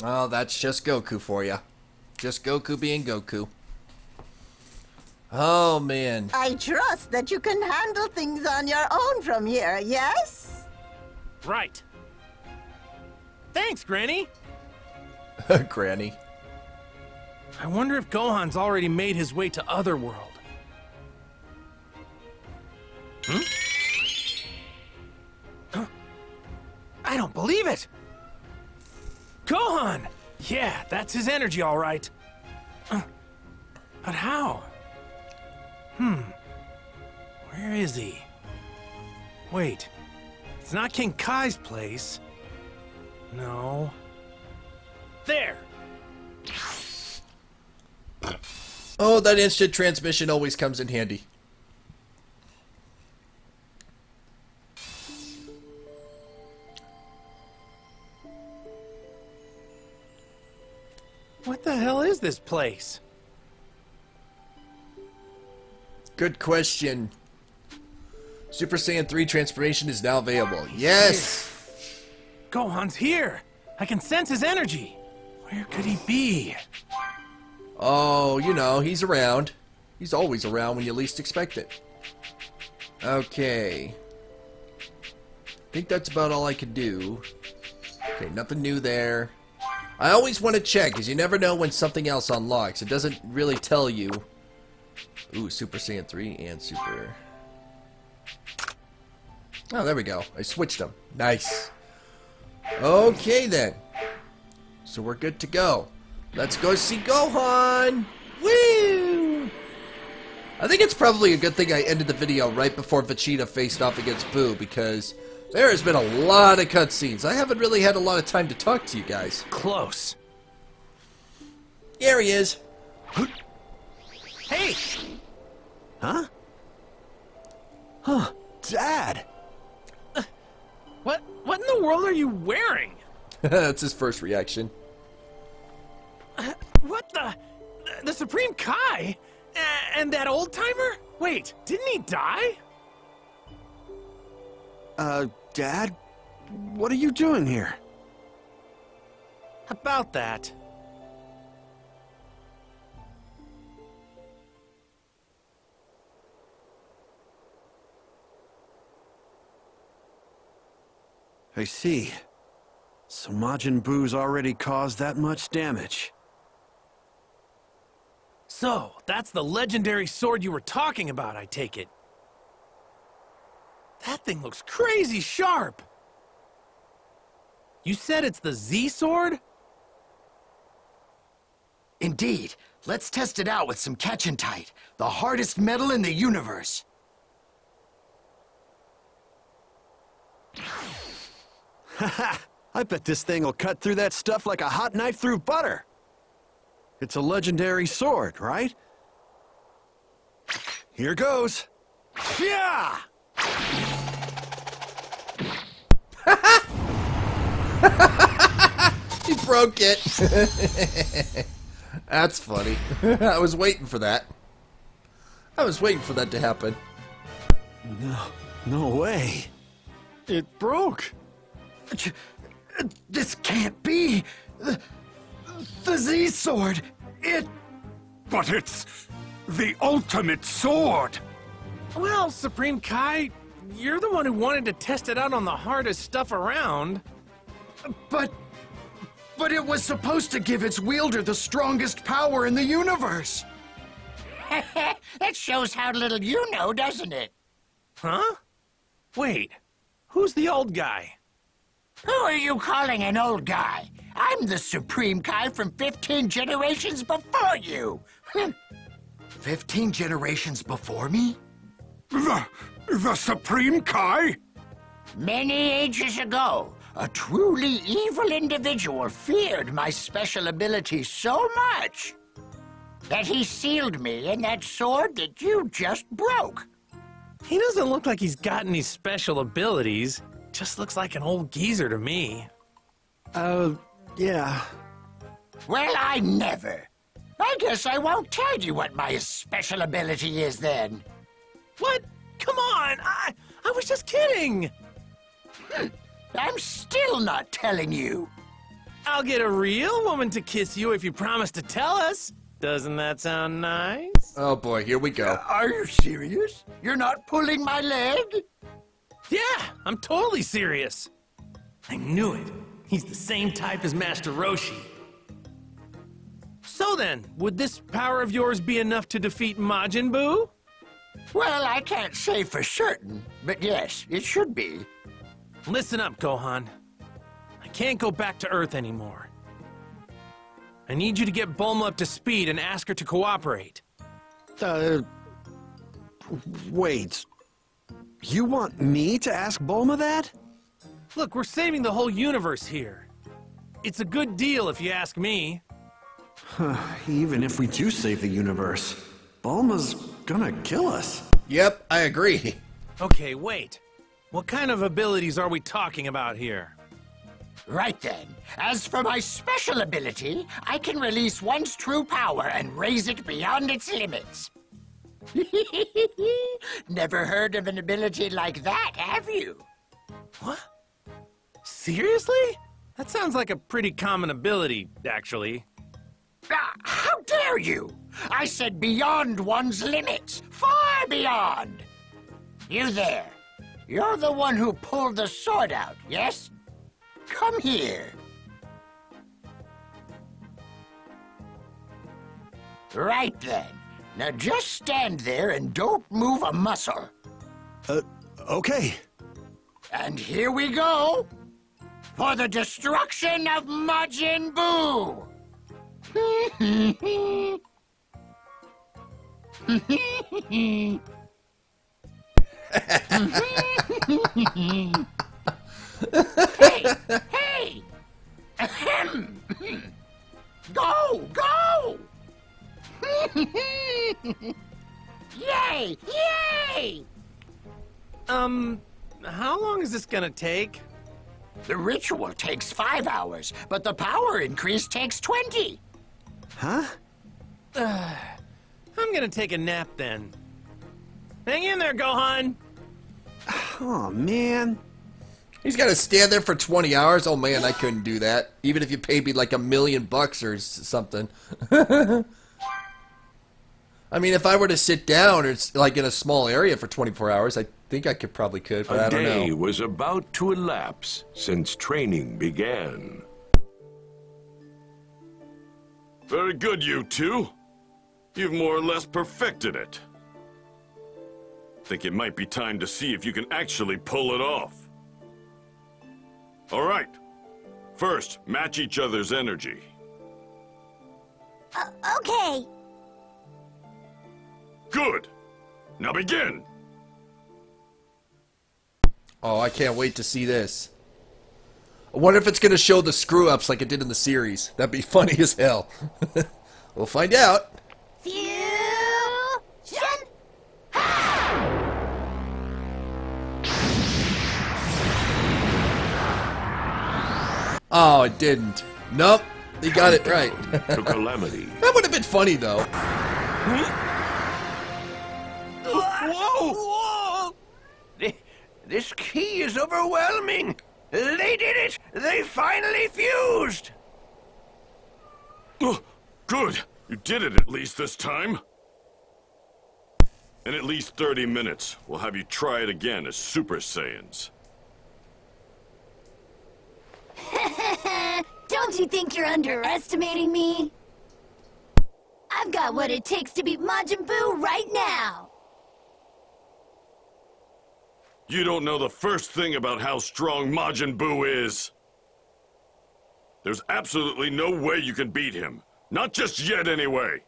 oh, that's just Goku for you. Just Goku being Goku. Oh, man. I trust that you can handle things on your own from here, yes? Right. Thanks, Granny. Granny. I wonder if Gohan's already made his way to Otherworld. Hmm? Huh? I don't believe it! Gohan! Yeah, that's his energy, all right. But how? Hmm. Where is he? Wait. It's not King Kai's place. No. There! Oh, that instant transmission always comes in handy. What the hell is this place? Good question. Super Saiyan 3 transformation is now available. Yes! Gohan's here! I can sense his energy! Where could he be? Oh, you know, he's around. He's always around when you least expect it. Okay. I think that's about all I can do. Okay, nothing new there. I always want to check, because you never know when something else unlocks. It doesn't really tell you. Ooh, Super Saiyan 3 and Super... Oh, there we go. I switched them. Nice. Okay, then. So we're good to go. Let's go see Gohan! Woo! I think it's probably a good thing I ended the video right before Vegeta faced off against Buu because there has been a lot of cutscenes. I haven't really had a lot of time to talk to you guys. Close. Here he is. Hey! Huh? Huh. Dad! What what in the world are you wearing? That's his first reaction. What the the Supreme Kai? And that old timer? Wait, didn't he die? Uh, Dad? What are you doing here? About that. I see. So Majin Buu's already caused that much damage. So, that's the legendary sword you were talking about, I take it. That thing looks crazy sharp. You said it's the Z sword? Indeed. Let's test it out with some Catchentite, the hardest metal in the universe. I bet this thing will cut through that stuff like a hot knife through butter. It's a legendary sword, right? Here goes. Yeah! he broke it. That's funny. I was waiting for that. I was waiting for that to happen. No, no way. It broke. This can't be. The, the Z sword. It. But it's the ultimate sword. Well, Supreme Kai, you're the one who wanted to test it out on the hardest stuff around. But. But it was supposed to give its wielder the strongest power in the universe. that shows how little you know, doesn't it? Huh? Wait, who's the old guy? Who are you calling an old guy? I'm the Supreme Kai from 15 generations before you. Hmm. Fifteen generations before me? The. the Supreme Kai? Many ages ago, a truly evil individual feared my special ability so much that he sealed me in that sword that you just broke. He doesn't look like he's got any special abilities. Just looks like an old geezer to me. Uh, yeah. Well, I never. I guess I won't tell you what my special ability is then. What? Come on! I, I was just kidding! I'm still not telling you. I'll get a real woman to kiss you if you promise to tell us. Doesn't that sound nice? Oh boy, here we go. Are you serious? You're not pulling my leg? Yeah, I'm totally serious. I knew it. He's the same type as Master Roshi. So then, would this power of yours be enough to defeat Majin Buu? Well, I can't say for certain, but yes, it should be. Listen up, Gohan. I can't go back to Earth anymore. I need you to get Bulma up to speed and ask her to cooperate. Uh. Wait. You want me to ask Bulma that? Look, we're saving the whole universe here. It's a good deal if you ask me. Even if we do save the universe, Bulma's gonna kill us. Yep, I agree. Okay, wait. What kind of abilities are we talking about here? Right then, as for my special ability, I can release one's true power and raise it beyond its limits. Never heard of an ability like that, have you? What? Seriously? That sounds like a pretty common ability, actually. Ah, how dare you! I said beyond one's limits, far beyond. You there. You're the one who pulled the sword out, yes? Come here. Right then. Now just stand there and don't move a muscle. Uh, okay. And here we go. For the destruction of Majin Buu. hey, hey! Ahem. Go, go! yay, yay! Um, how long is this gonna take? The ritual takes five hours, but the power increase takes 20. Huh? Uh, I'm gonna take a nap then. Hang in there, Gohan! Oh, man. He's got to stand there for 20 hours? Oh man, I couldn't do that. Even if you paid me like a million bucks or something. I mean, if I were to sit down, it's like in a small area for 24 hours, I think I could probably could, but I A don't day was about to elapse since training began. Very good, you two. You've more or less perfected it. Think it might be time to see if you can actually pull it off. All right. First, match each other's energy. Uh, okay. Good. Now begin. Oh, I can't wait to see this. I wonder if it's going to show the screw ups like it did in the series. That'd be funny as hell. we'll find out. Fusion! Oh, it didn't. Nope. He got it right. to calamity. that would have been funny, though. Hmm? Whoa! Whoa! Th- This ki is overwhelming. They did it! They finally fused! Oh, good. You did it at least this time. In at least 30 minutes, we'll have you try it again as Super Saiyans. Don't you think you're underestimating me? I've got what it takes to beat Majin Buu right now. You don't know the first thing about how strong Majin Buu is. There's absolutely no way you can beat him. Not just yet, anyway.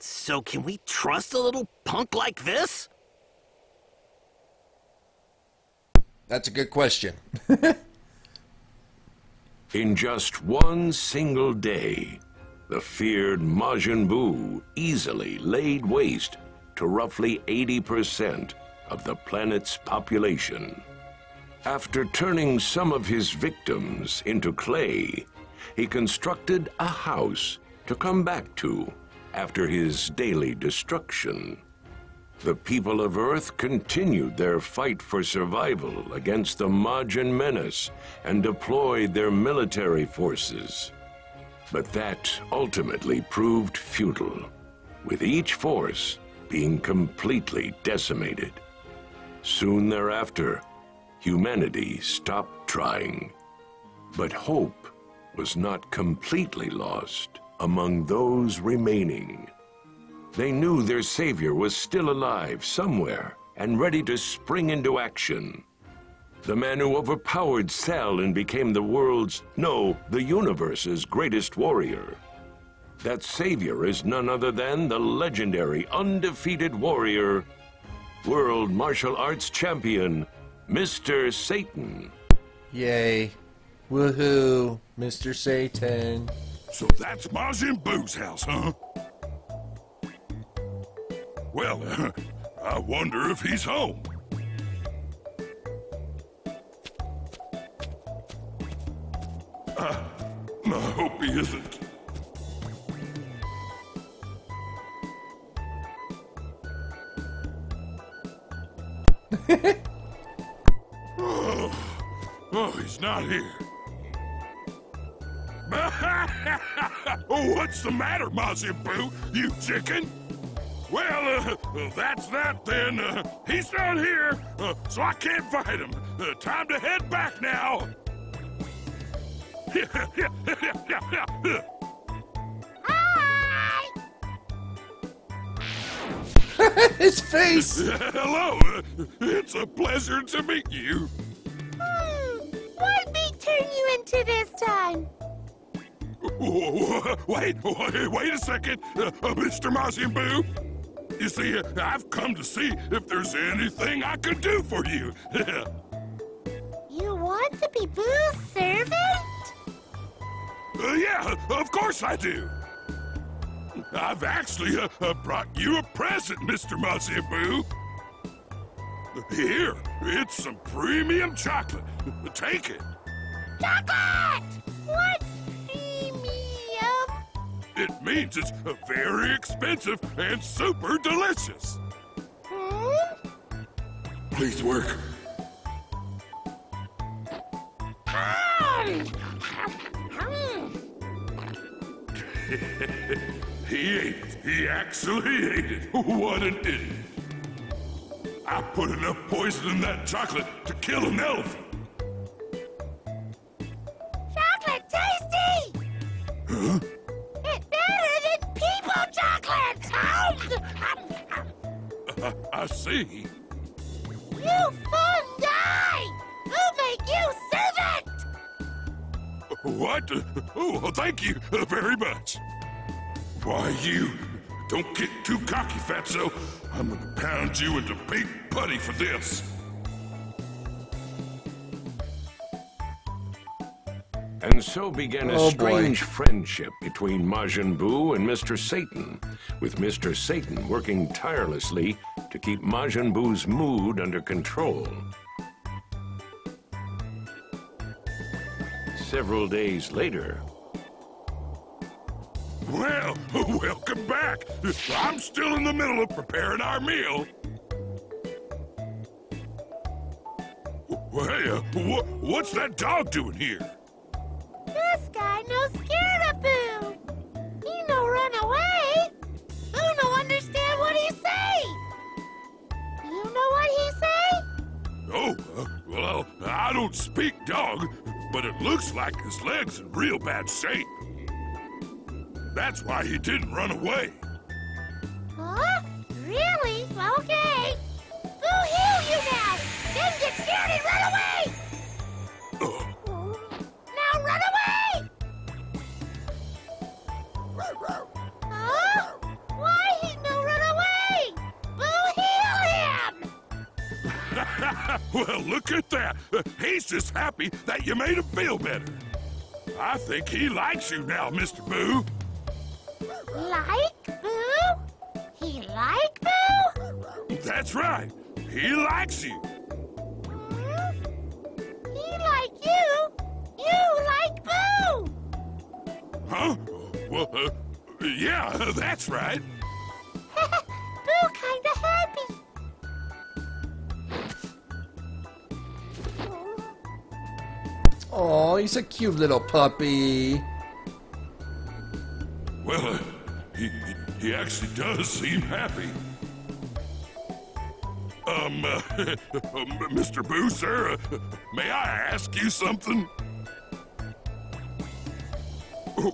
So can we trust a little punk like this? That's a good question. In just one single day, the feared Majin Buu easily laid waste to roughly 80% of the planet's population. After turning some of his victims into clay, he constructed a house to come back to after his daily destruction. The people of Earth continued their fight for survival against the Majin menace and deployed their military forces. But that ultimately proved futile, with each force being completely decimated. Soon thereafter, humanity stopped trying. But hope was not completely lost among those remaining. They knew their savior was still alive somewhere and ready to spring into action. The man who overpowered Cell and became the world's, no, the universe's greatest warrior. That savior is none other than the legendary, undefeated warrior, world martial arts champion, Mr. Satan. Yay. Woohoo, Mr. Satan. So that's Majin Buu's house, huh? Well, uh, I wonder if he's home. Uh, I hope he isn't. Oh, oh, he's not here. oh, what's the matter, Majin Buu? You chicken? Well, uh, that's that then. Uh, he's not here, uh, so I can't fight him. Uh, time to head back now. His face! Hello. It's a pleasure to meet you. Hmm, what beat turned you into this time? Wait, wait, wait a second, uh, uh, Mr. Majin Buu. You see, I've come to see if there's anything I can do for you. You want to be Buu's servant? Uh, yeah, of course I do. I've actually uh, uh, brought you a present, Mr. Buu. Here, it's some premium chocolate. Take it. Chocolate! What premium? It means it's uh, very expensive and super delicious. Hmm? Please work. he ate it. He actually ate it. What an idiot. I put enough poison in that chocolate to kill an elephant. Chocolate tasty! Huh? It's better than people chocolate! I, I see. You fun guy! Who make you servant? What? Oh, thank you very much. Why, you don't get too cocky, fatso. I'm gonna pound you into big putty for this. And so began a Oh, boy. strange friendship between Majin Buu and Mr. Satan, with Mr. Satan working tirelessly to keep Majin Buu's mood under control. Several days later, Well, welcome back. I'm still in the middle of preparing our meal. Hey, uh, wha- what's that dog doing here? This guy no scared! He no run away! Buu no understand what he say! You know what he say? Oh, uh, well, I don't speak dog, but it looks like his leg's in real bad shape. That's why he didn't run away. Huh? Really? Okay. Buu heal you now! Then get scared and run away! Now run away! Huh? Why he no run away? Buu heal him! well, look at that. He's just happy that you made him feel better. I think he likes you now, Mr. Buu. Like Buu? He like Buu? That's right. He likes you. He like you? You like Buu? Huh? Well, uh, yeah, that's right. Buu kinda happy. Oh, he's a cute little puppy. Well, uh, he, he- he actually does seem happy. Um, uh, um, Mr. Buu, sir, uh, may I ask you something?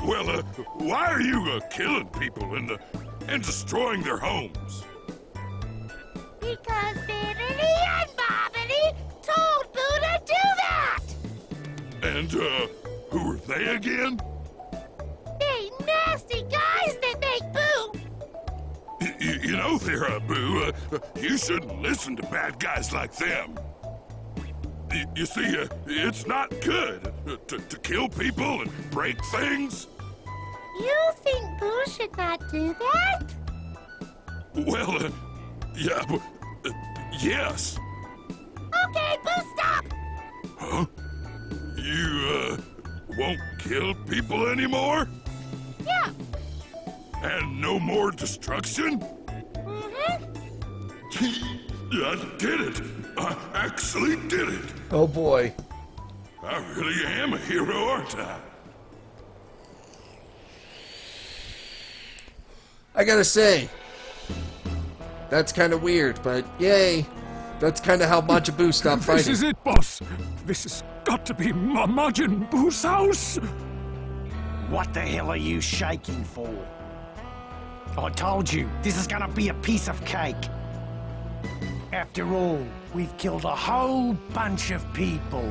Well, uh, why are you uh, killing people and, uh, and destroying their homes? Because Bibbidi and Babidi told Buu to do that! And, uh, who are they again? You know, there, Buu, uh, you shouldn't listen to bad guys like them. Y- you see, uh, it's not good uh, to, to kill people and break things. You think Buu should not do that? Well, uh, yeah, but, uh, yes. Okay, Buu, stop! Huh? You, uh, won't kill people anymore? Yeah. And no more destruction? I did it! I actually did it! Oh boy. I really am a hero, aren't I? I gotta say, that's kind of weird, but yay. That's kind of how Majin Buu stopped This fighting. This is it, boss. This has got to be Ma- Majin Buu's house. What the hell are you shaking for? I told you, this is gonna be a piece of cake. After all, we've killed a whole bunch of people.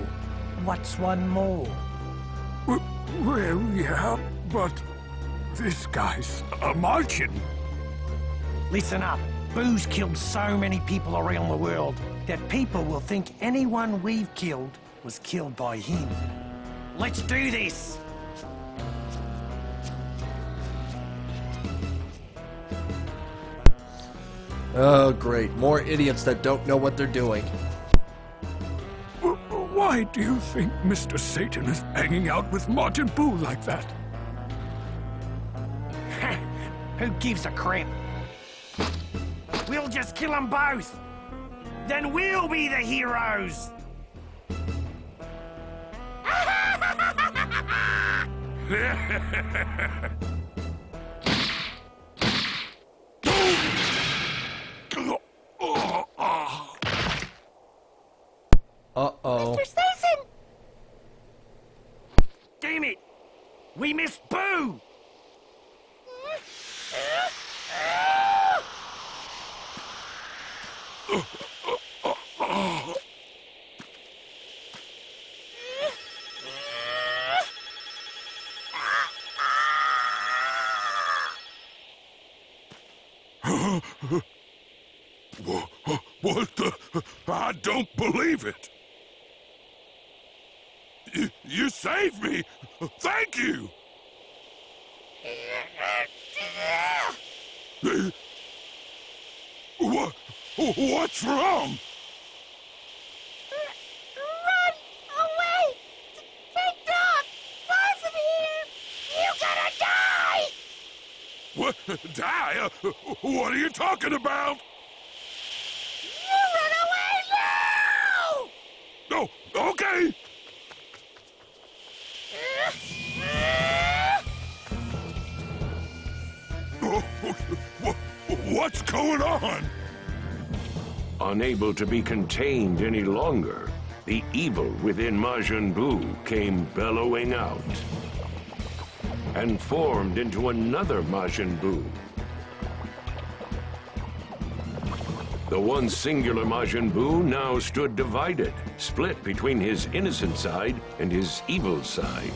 What's one more? Well, yeah, But this guy's a Martian. Listen up. Buu's killed so many people around the world that people will think anyone we've killed was killed by him. Let's do this! Oh, great. More idiots that don't know what they're doing. Why do you think Mr. Satan is hanging out with Majin Buu like that? Who gives a crap? We'll just kill them both! Then we'll be the heroes! Uh-oh. Mr. Satan! Damn it! We missed Buu! Wha- What the? I don't believe it. You, you saved me. Thank you. What? What's wrong? Run away! Take dog! Far from here! You gotta die! What? Die? What are you talking about? You run away now! No. Okay. What's going on? Unable to be contained any longer, the evil within Majin Buu came bellowing out and formed into another Majin Buu. The one singular Majin Buu now stood divided, split between his innocent side and his evil side.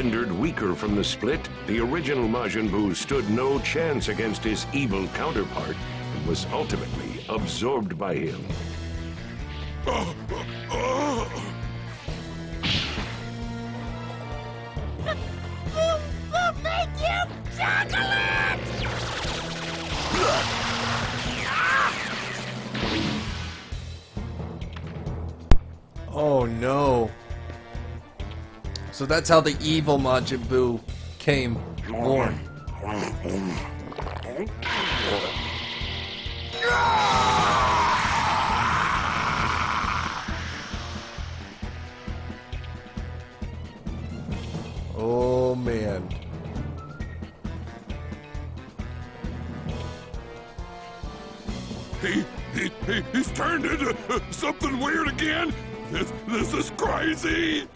Rendered weaker from the split, the original Majin Buu stood no chance against his evil counterpart and was ultimately absorbed by him. We'll, we'll make you chocolate! Oh no. So that's how the evil Majin Buu came born. Oh man. He, he, he he's turned into something weird again. This this is crazy.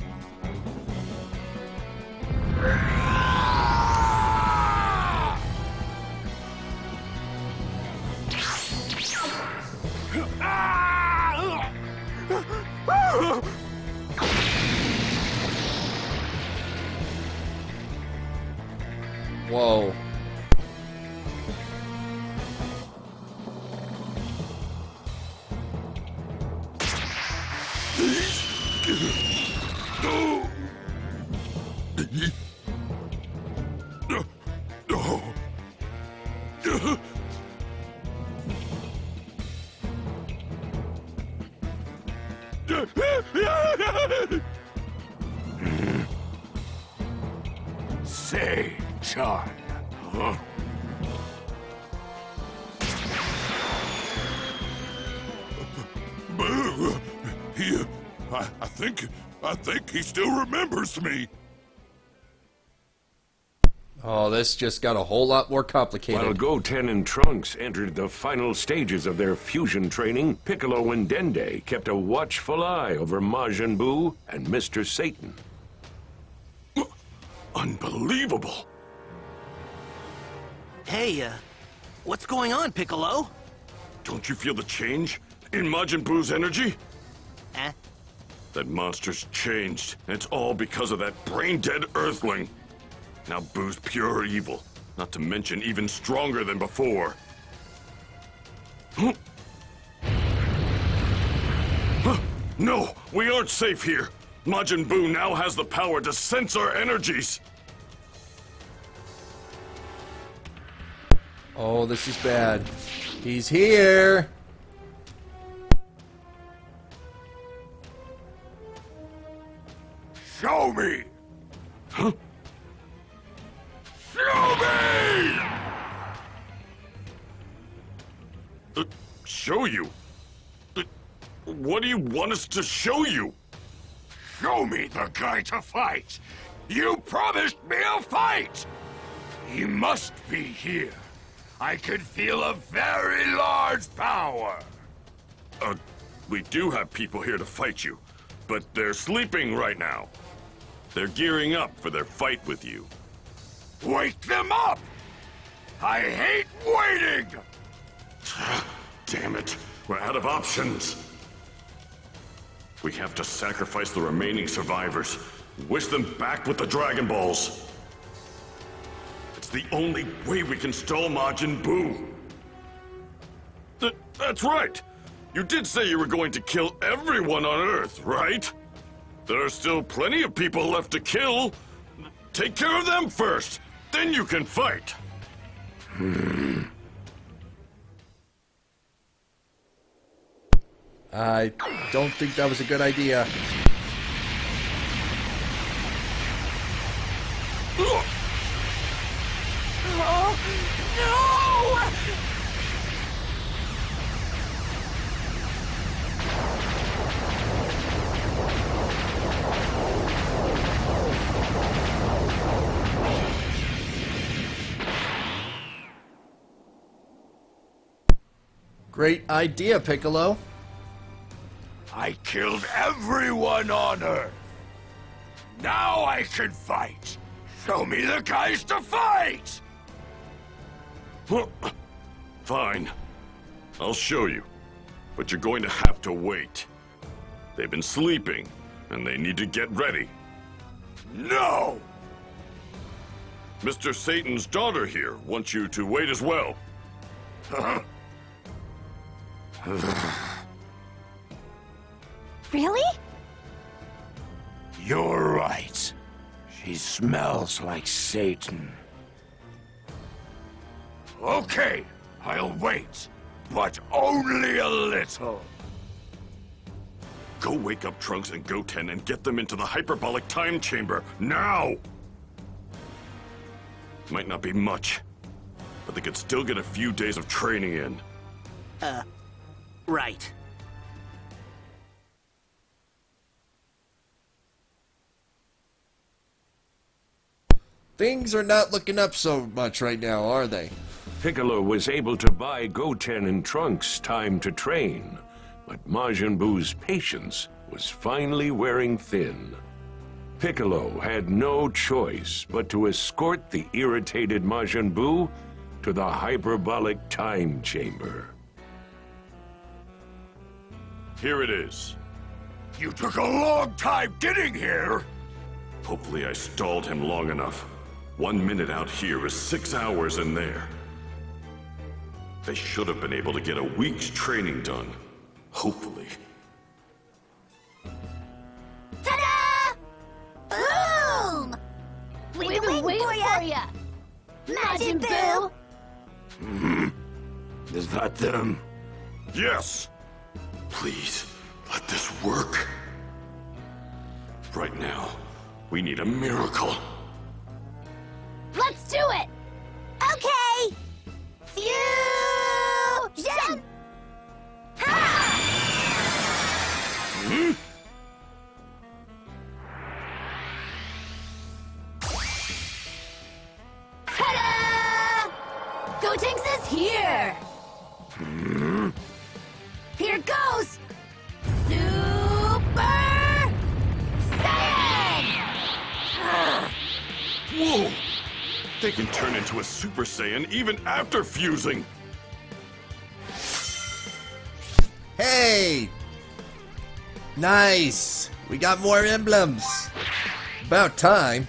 He still remembers me. Oh, this just got a whole lot more complicated. While Goten and Trunks entered the final stages of their fusion training, Piccolo and Dende kept a watchful eye over Majin Buu and Mr. Satan. Unbelievable! Hey, uh, what's going on, Piccolo? Don't you feel the change in Majin Buu's energy? That monster's changed, and it's all because of that brain-dead Earthling. Now Buu's pure evil, not to mention even stronger than before. No, we aren't safe here. Majin Buu now has the power to sense our energies. Oh, this is bad. He's here. Show me! Huh? Show me! Uh, show you? Uh, what do you want us to show you? Show me the guy to fight! You promised me a fight! He must be here. I could feel a very large power. Uh, we do have people here to fight you, but they're sleeping right now. They're gearing up for their fight with you. Wake them up! I hate waiting! Damn it, we're out of options. We have to sacrifice the remaining survivors, wish them back with the Dragon Balls. It's the only way we can stall Majin Buu. Th that's right. You did say you were going to kill everyone on Earth, right? There are still plenty of people left to kill. Take care of them first, then you can fight. Hmm. I don't think that was a good idea. Oh, no! Great idea, Piccolo. I killed everyone on Earth. Now I can fight. Show me the guys to fight! Fine. I'll show you. But you're going to have to wait. They've been sleeping, and they need to get ready. No! Mr. Satan's daughter here wants you to wait as well. Really? You're right. She smells like Satan. Okay, I'll wait. But only a little. Go wake up Trunks and Goten and get them into the hyperbolic time chamber, now! Might not be much, but they could still get a few days of training in. Uh, right. Things are not looking up so much right now, are they? Piccolo was able to buy Goten and Trunks time to train, but Majin Buu's patience was finally wearing thin. Piccolo had no choice but to escort the irritated Majin Buu to the hyperbolic time chamber. Here it is. You took a long time getting here! Hopefully I stalled him long enough. One minute out here is six hours in there. They should have been able to get a week's training done. Hopefully. Ta-da! Boom! We've, We've been waiting for ya! Majin Buu! Hmm? Is that them? Yes! Please, let this work. Right now, we need a miracle. Let's do it! Okay! Fusion! Hmm? Ta-da! Gotenks is here! Hmm? Here goes! Super Saiyan! Whoa! They can turn into a Super Saiyan even after fusing! Hey! Nice! We got more emblems. About time.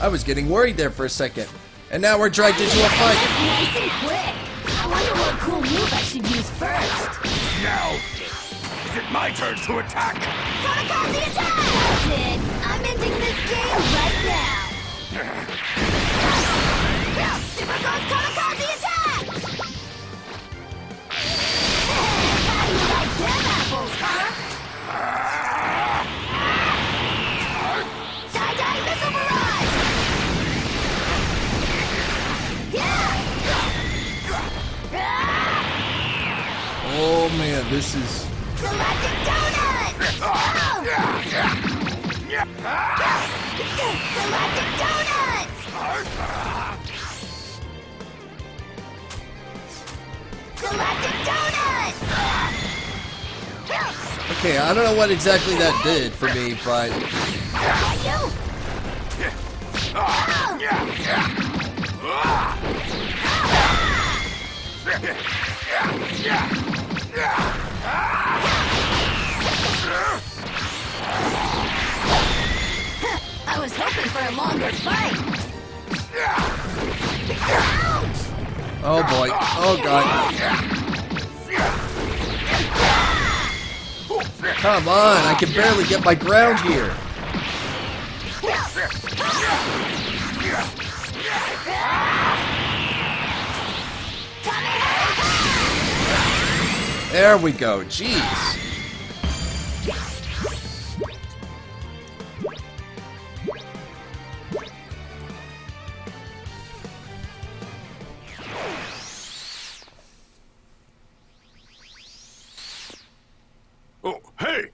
I was getting worried there for a second. And now we're dragged into a fight. Nice and quick. I wonder what cool move I should use first. Now, is it my turn to attack? Kamikaze attack! That's it. I'm ending this game right now. Super Ghost this is. Galactic Donuts! Ow! Galactic Donuts! Galactic Donuts! Okay, I don't know what exactly that did for me, but. Got you! I was hoping for a longer fight. Ouch! Oh boy. Oh god. Come on, I can barely get my ground here. There we go. Jeez. Oh, hey!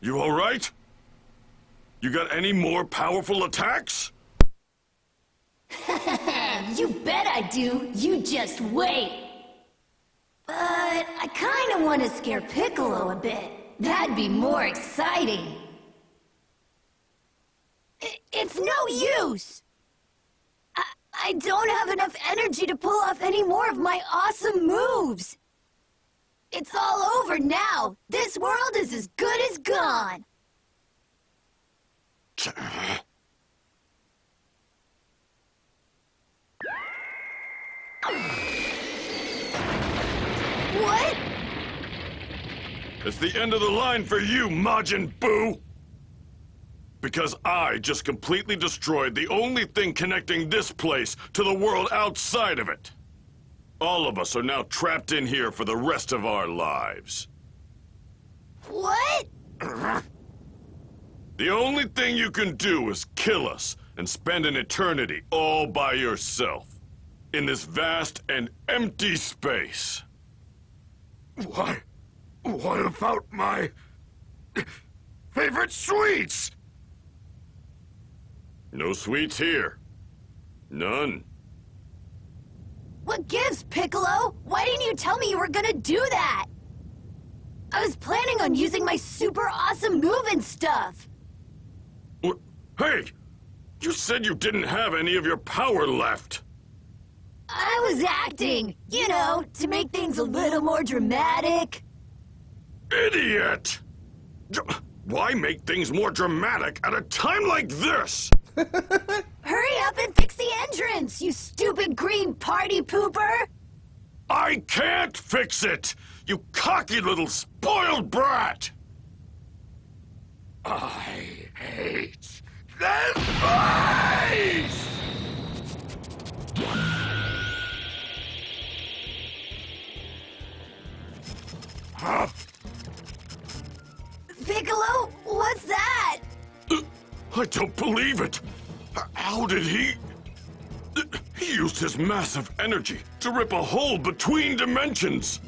You alright? You got any more powerful attacks? you bet I do. You just wait. But I kind of want to scare Piccolo a bit. That'd be more exciting. It's no use. I, I don't have enough energy to pull off any more of my awesome moves. It's all over now. This world is as good as gone. What? It's the end of the line for you, Majin Buu! Because I just completely destroyed the only thing connecting this place to the world outside of it. All of us are now trapped in here for the rest of our lives. What? The only thing you can do is kill us and spend an eternity all by yourself. In this vast and empty space. Why? What about my favorite sweets? No sweets here. None. What gives, Piccolo? Why didn't you tell me you were gonna do that? I was planning on using my super awesome move and stuff. Wh- Hey! You said you didn't have any of your power left! I was acting, you know, to make things a little more dramatic. Idiot! Why make things more dramatic at a time like this? Hurry up and fix the entrance, you stupid green party pooper! I can't fix it! You cocky little spoiled brat! I hate this place! Piccolo, what's that? I don't believe it! How did he... He used his massive energy to rip a hole between dimensions!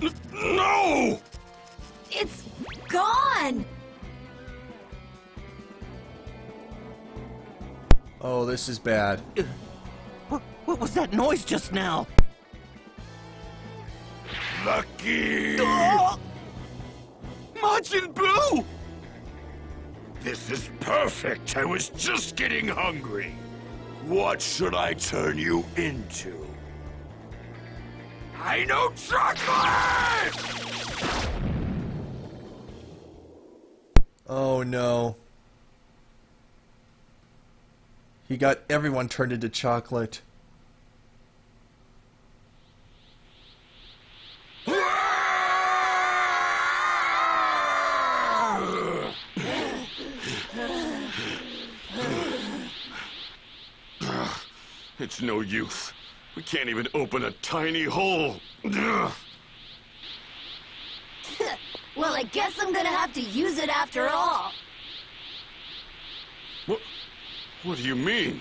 N- No! It's gone! Oh, this is bad. What, what was that noise just now? Lucky! Ah! Majin Buu! This is perfect. I was just getting hungry. What should I turn you into? I know chocolate! Oh no. He got everyone turned into chocolate. It's no use. We can't even open a tiny hole. Well, I guess I'm gonna have to use it after all. What, what do you mean?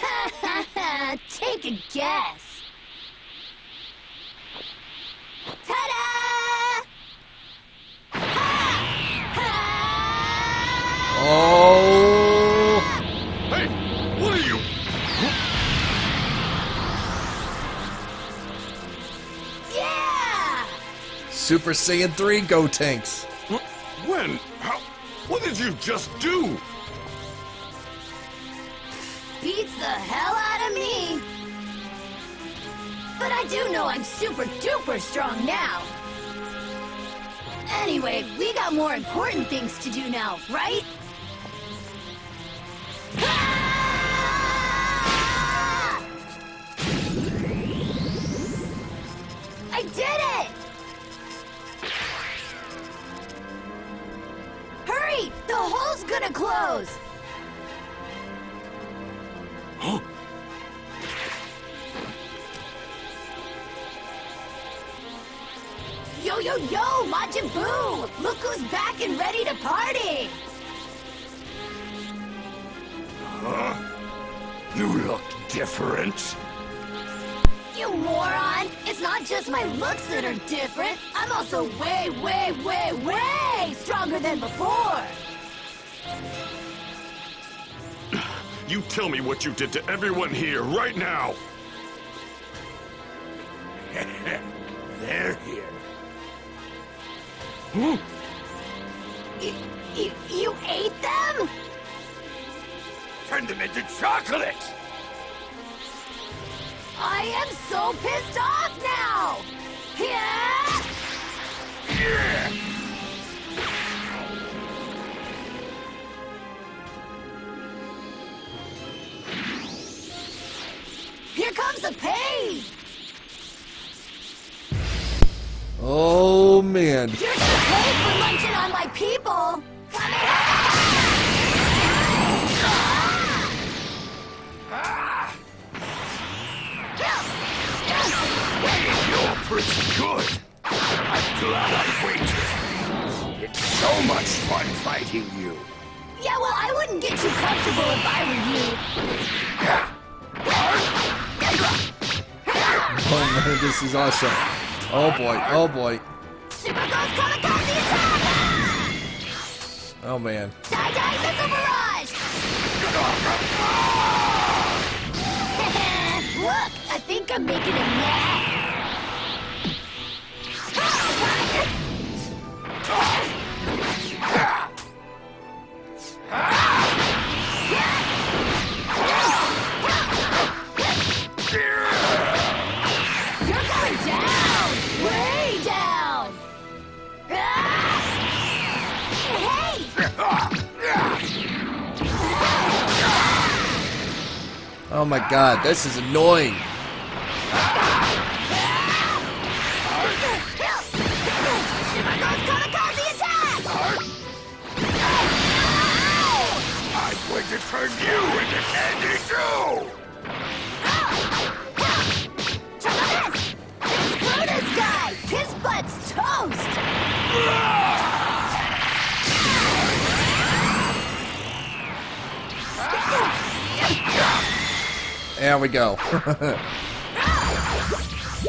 Take a guess. Ta-da! Oh. Super Saiyan 3 Gotenks. When? How? What did you just do? Beats the hell out of me. But I do know I'm super duper strong now. Anyway, we got more important things to do now, right? Ah! Hurry! The hole's gonna close! Yo, yo, yo, Majin Buu! Look who's back and ready to party! Huh? You look different. You moron! It's not just my looks that are different. I'm also way, way, way, way stronger than before! You tell me what you did to everyone here right now. They're here. You, you, you ate them? Turned them into chocolate! I am so pissed off now! Yeah! Here comes the pain! Oh man. Here's the pay for munching on my people! You're pretty good. I'm glad I waited. It's so much fun fighting you. Yeah, well, I wouldn't get too comfortable if I were you. Oh man, this is awesome. Oh boy, oh boy. Oh man. Look, I think I'm making him mad. Oh my god, this is annoying. I'm going to turn you into candy too! Screw this guy! His butt's toast! Ah! There we go. Could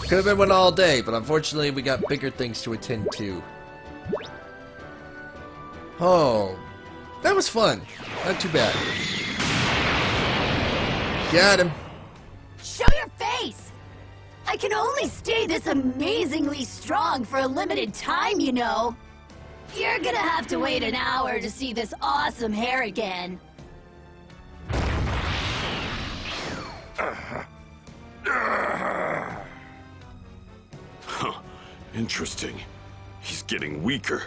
have been one all day, but unfortunately we got bigger things to attend to. Oh, that was fun. Not too bad. Got him. Show your face! I can only stay this amazingly strong for a limited time, you know. You're gonna have to wait an hour to see this awesome hair again. Huh. Interesting. He's getting weaker.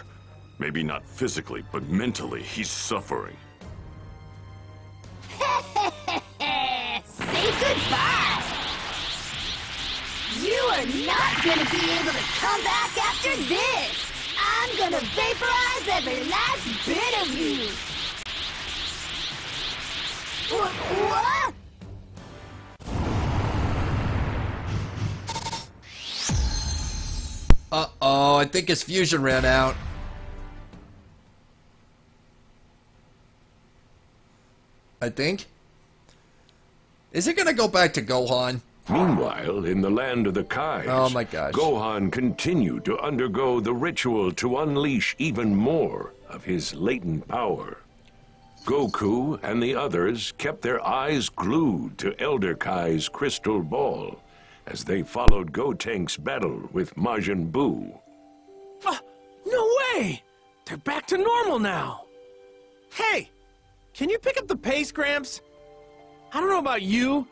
Maybe not physically, but mentally, he's suffering. Say goodbye! You are not gonna be able to come back after this! I'm gonna vaporize every last bit of you! Wha- What? Uh-oh, I think his fusion ran out. I think. Is it gonna go back to Gohan? Meanwhile, in the land of the Kais, Oh my gosh. Gohan continued to undergo the ritual to unleash even more of his latent power. Goku and the others kept their eyes glued to Elder Kai's crystal ball as they followed Gotenks' battle with Majin Buu. Ah, no way! They're back to normal now. Hey, can you pick up the pace, Gramps? I don't know about you,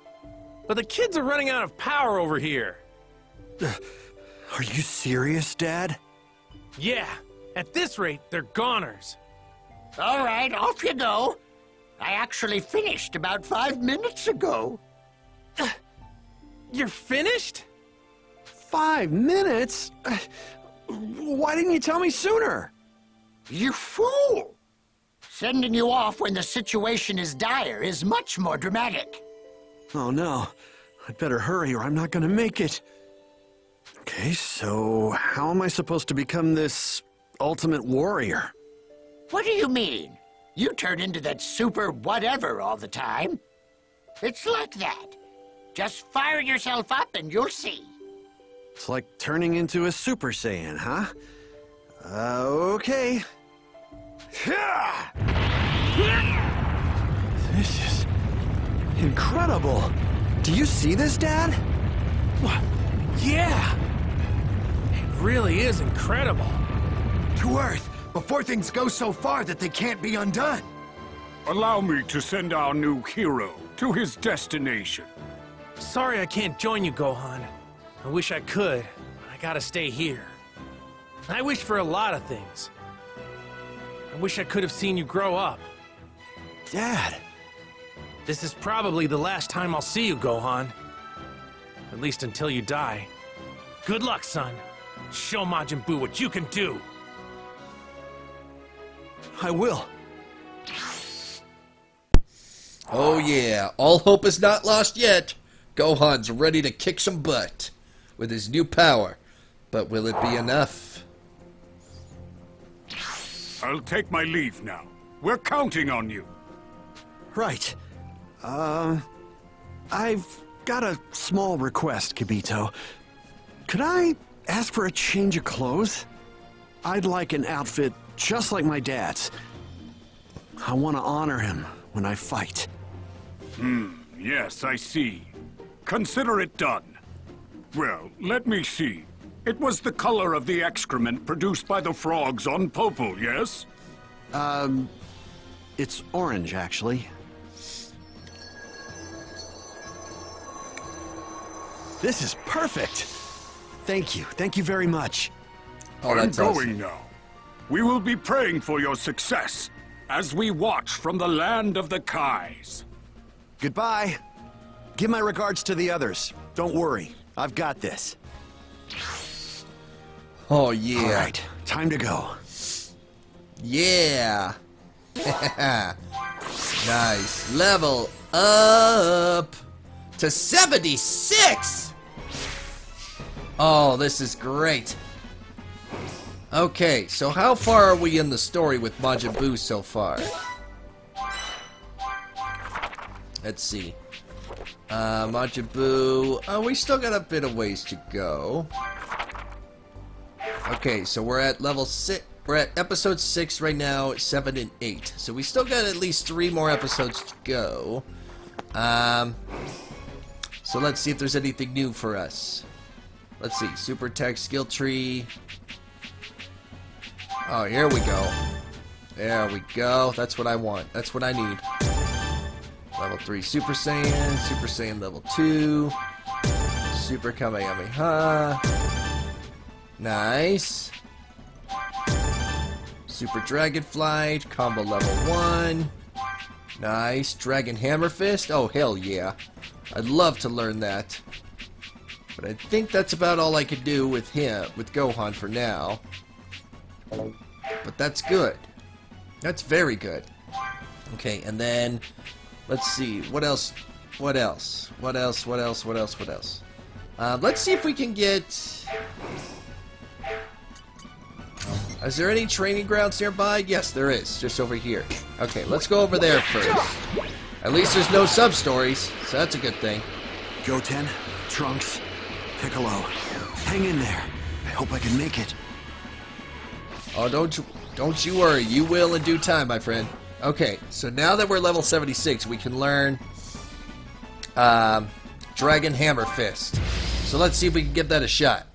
but the kids are running out of power over here. Are you serious, Dad? Yeah, at this rate, they're goners. All right, off you go. I actually finished about five minutes ago. You're finished? Five minutes? Why didn't you tell me sooner? You fool! Sending you off when the situation is dire is much more dramatic. Oh no. I'd better hurry or I'm not gonna make it. Okay, so how am I supposed to become this ultimate warrior? What do you mean? You turn into that super whatever all the time. It's like that. Just fire yourself up and you'll see. It's like turning into a Super Saiyan, huh? Uh, okay. This is incredible. Do you see this, Dad? Yeah! It really is incredible. To Earth, before things go so far that they can't be undone. Allow me to send our new hero to his destination. Sorry I can't join you, Gohan. I wish I could, but I gotta stay here. I wish for a lot of things. I wish I could have seen you grow up. Dad! This is probably the last time I'll see you, Gohan. At least until you die. Good luck, son. Show Majin Buu what you can do. I will. Oh yeah, all hope is not lost yet. Gohan's ready to kick some butt with his new power. But will it be enough? I'll take my leave now. We're counting on you. Right. Uh, I've got a small request, Kibito. Could I ask for a change of clothes? I'd like an outfit just like my dad's. I want to honor him when I fight. Hmm, yes, I see. Consider it done. Well, let me see. It was the color of the excrement produced by the frogs on Popol, yes? Um, it's orange, actually. This is perfect. Thank you. Thank you very much. Oh, I'm that's going awesome. now. We will be praying for your success as we watch from the land of the Kais. Goodbye. Give my regards to the others. Don't worry. I've got this. Oh yeah. All right. Time to go. Yeah. nice. Level up to 76. Oh, this is great. Okay, so how far are we in the story with Majin Buu so far? Let's see. Uh, Majin Buu. Oh, we still got a bit of ways to go. Okay, so we're at level six. We're at episode six right now, seven and eight. So we still got at least three more episodes to go. Um, so let's see if there's anything new for us. Let's see, super tech skill tree. Oh, here we go. There we go. That's what I want. That's what I need. Level 3 Super Saiyan, Super Saiyan level 2. Super Kamehameha. Nice. Super Dragon Flight, combo level 1. Nice. Dragon Hammer Fist. Oh, hell yeah. I'd love to learn that. But I think that's about all I could do with him, with Gohan for now. But that's good. That's very good. Okay, and then let's see what else. What else? What else? What else? What else? What else? Uh, let's see if we can get. Is there any training grounds nearby? Yes, there is, just over here. Okay, let's go over there first. At least there's no sub stories, so that's a good thing. Goten, Trunks, Piccolo, hang in there. I hope I can make it. Oh, don't you, don't you worry. You will in due time, my friend. Okay, so now that we're level 76, we can learn um, Dragon Hammer Fist. So let's see if we can give that a shot.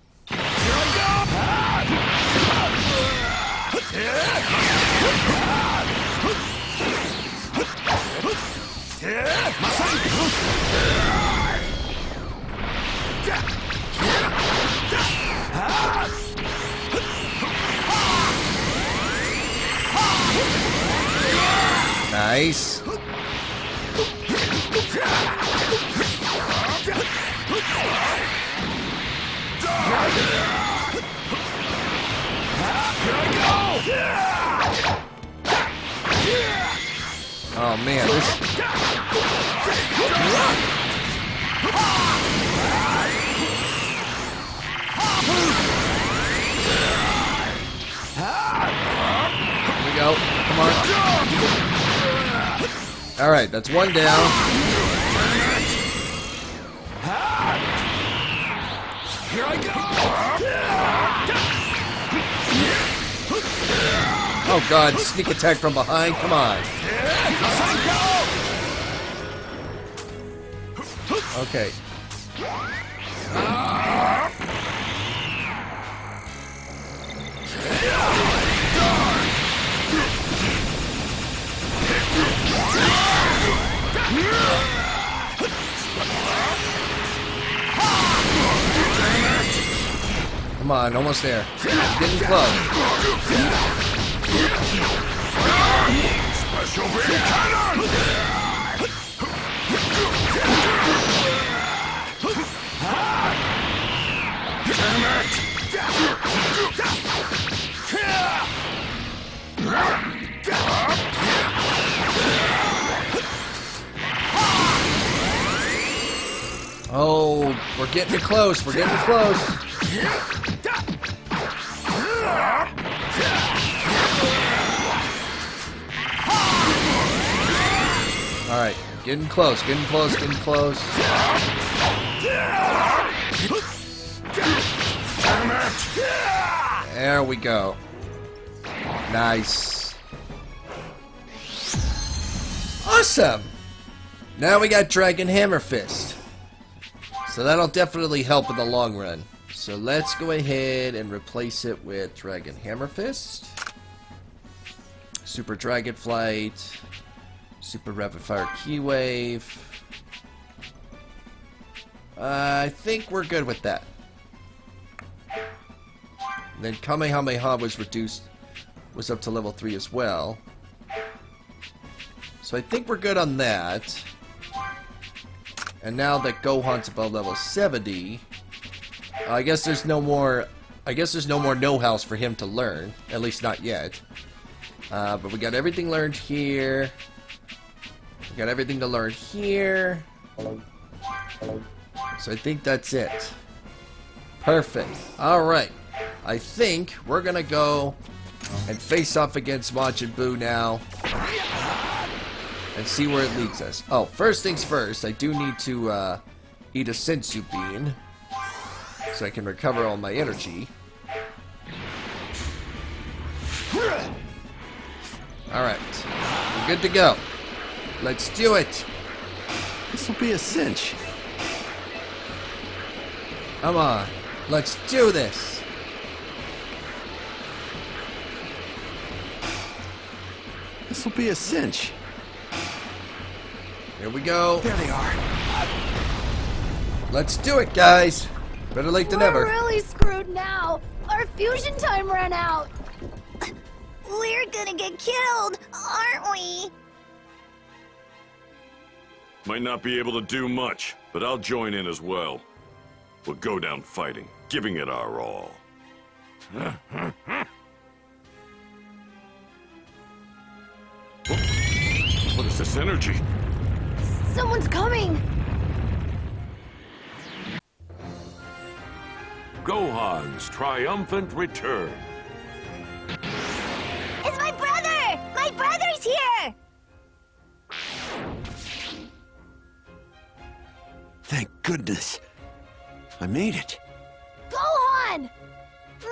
Nice. Oh man, this. Here we go. Come on. All right, that's one down. Here I go! Oh god, sneak attack from behind. Come on. Okay. Come on, almost there. Getting close. Special cannon! Damn it! Oh, we're getting close. We're getting close. All right, getting close. Getting close. Getting close. There we go. Nice. Awesome. Now we got Dragon Hammer Fist. So that'll definitely help in the long run. So let's go ahead and replace it with Dragon Hammer Fist. Super Dragon Flight. Super Rapid Fire Ki Wave. Uh, I think we're good with that. And then Kamehameha was reduced, was up to level 3 as well. So I think we're good on that. And now that Gohan's above level 70, I guess there's no more. I guess there's no more know-hows for him to learn. At least not yet. Uh, but we got everything learned here. We got everything to learn here. So I think that's it. Perfect. All right. I think we're gonna go and face off against Majin Buu now and see where it leads us. Oh, first things first, I do need to uh, eat a senzu bean so I can recover all my energy. Alright, we're good to go. Let's do it. This will be a cinch. Come on, let's do this. This will be a cinch. Here we go. There they are. Let's do it, guys. Better late than We're never. really screwed now. Our fusion time ran out. We're gonna get killed, aren't we? Might not be able to do much, but I'll join in as well. We'll go down fighting, giving it our all. what is this energy? Someone's coming. Gohan's triumphant return. It's my brother! My brother's here! Thank goodness. I made it. Gohan!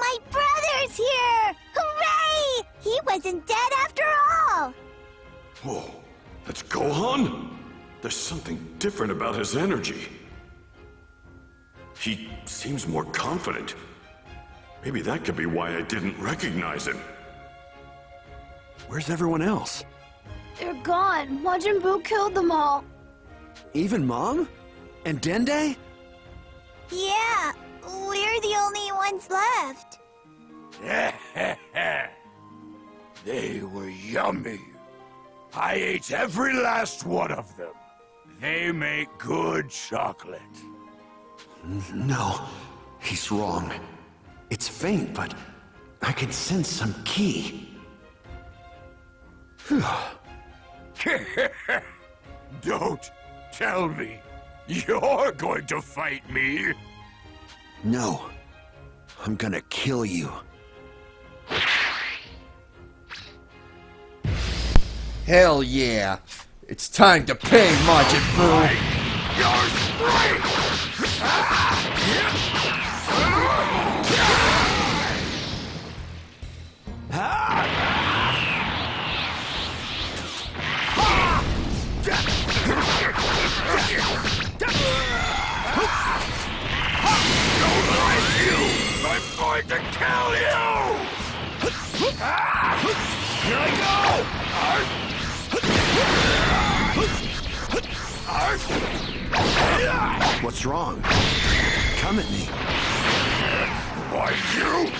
My brother's here! Hooray! He wasn't dead after all! Whoa, that's Gohan? There's something different about his energy. He seems more confident. Maybe that could be why I didn't recognize him. Where's everyone else? They're gone. Majin Buu killed them all. Even Mom? And Dende? Yeah, we're the only ones left. they were yummy. I ate every last one of them. They make good chocolate. No, he's wrong. It's faint, but I can sense some ki. Don't tell me you're going to fight me. No, I'm gonna kill you. Hell yeah. It's time to pay Majin Buu. I'm going to kill you! Here I go! What's wrong? Come at me. Why you?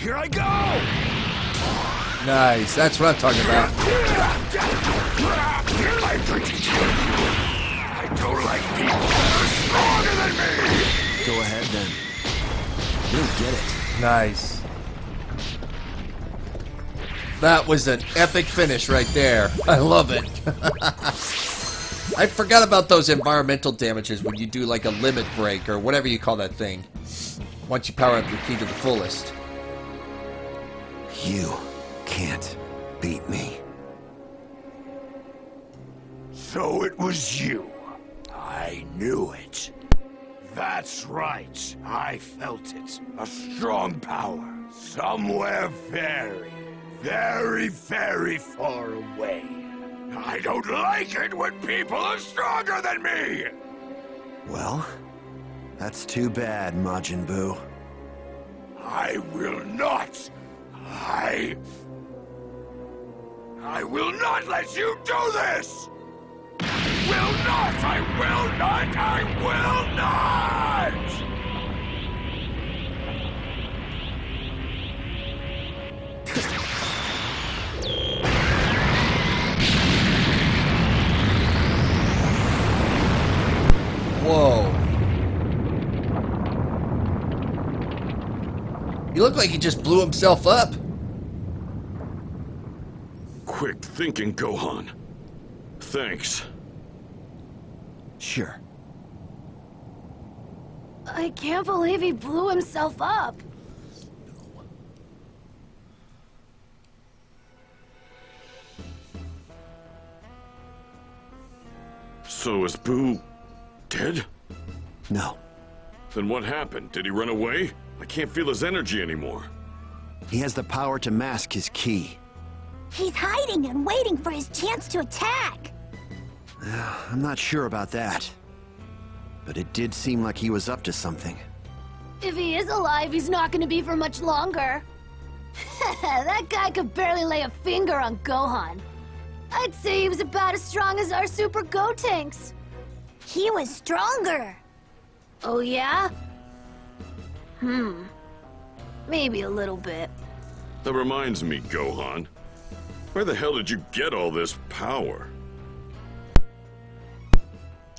Here I go! Nice. That's what I'm talking about. I'm going to kill you. I don't like people that are stronger than me! Go ahead then. You'll get it. Nice. That was an epic finish right there. I love it. I forgot about those environmental damages when you do like a limit break or whatever you call that thing. Once you power up your ki to the fullest. You can't beat me. So it was you. I knew it. That's right. I felt it. A strong power. Somewhere very, very, very far away. I don't like it when people are stronger than me! Well, that's too bad, Majin Buu. I will not. I. I will not let you do this! Will not! I will not! I will not! Whoa. You look like he just blew himself up. Quick thinking, Gohan. Thanks. Sure. I can't believe he blew himself up. So is Buu dead? No. Then what happened? Did he run away? I can't feel his energy anymore. He has the power to mask his ki. He's hiding and waiting for his chance to attack. I'm not sure about that. but it did seem like he was up to something. If he is alive, he's not gonna be for much longer. that guy could barely lay a finger on Gohan. I'd say he was about as strong as our Super Gotenks. He was stronger. Oh, yeah? Hmm. Maybe a little bit. That reminds me, Gohan. Where the hell did you get all this power?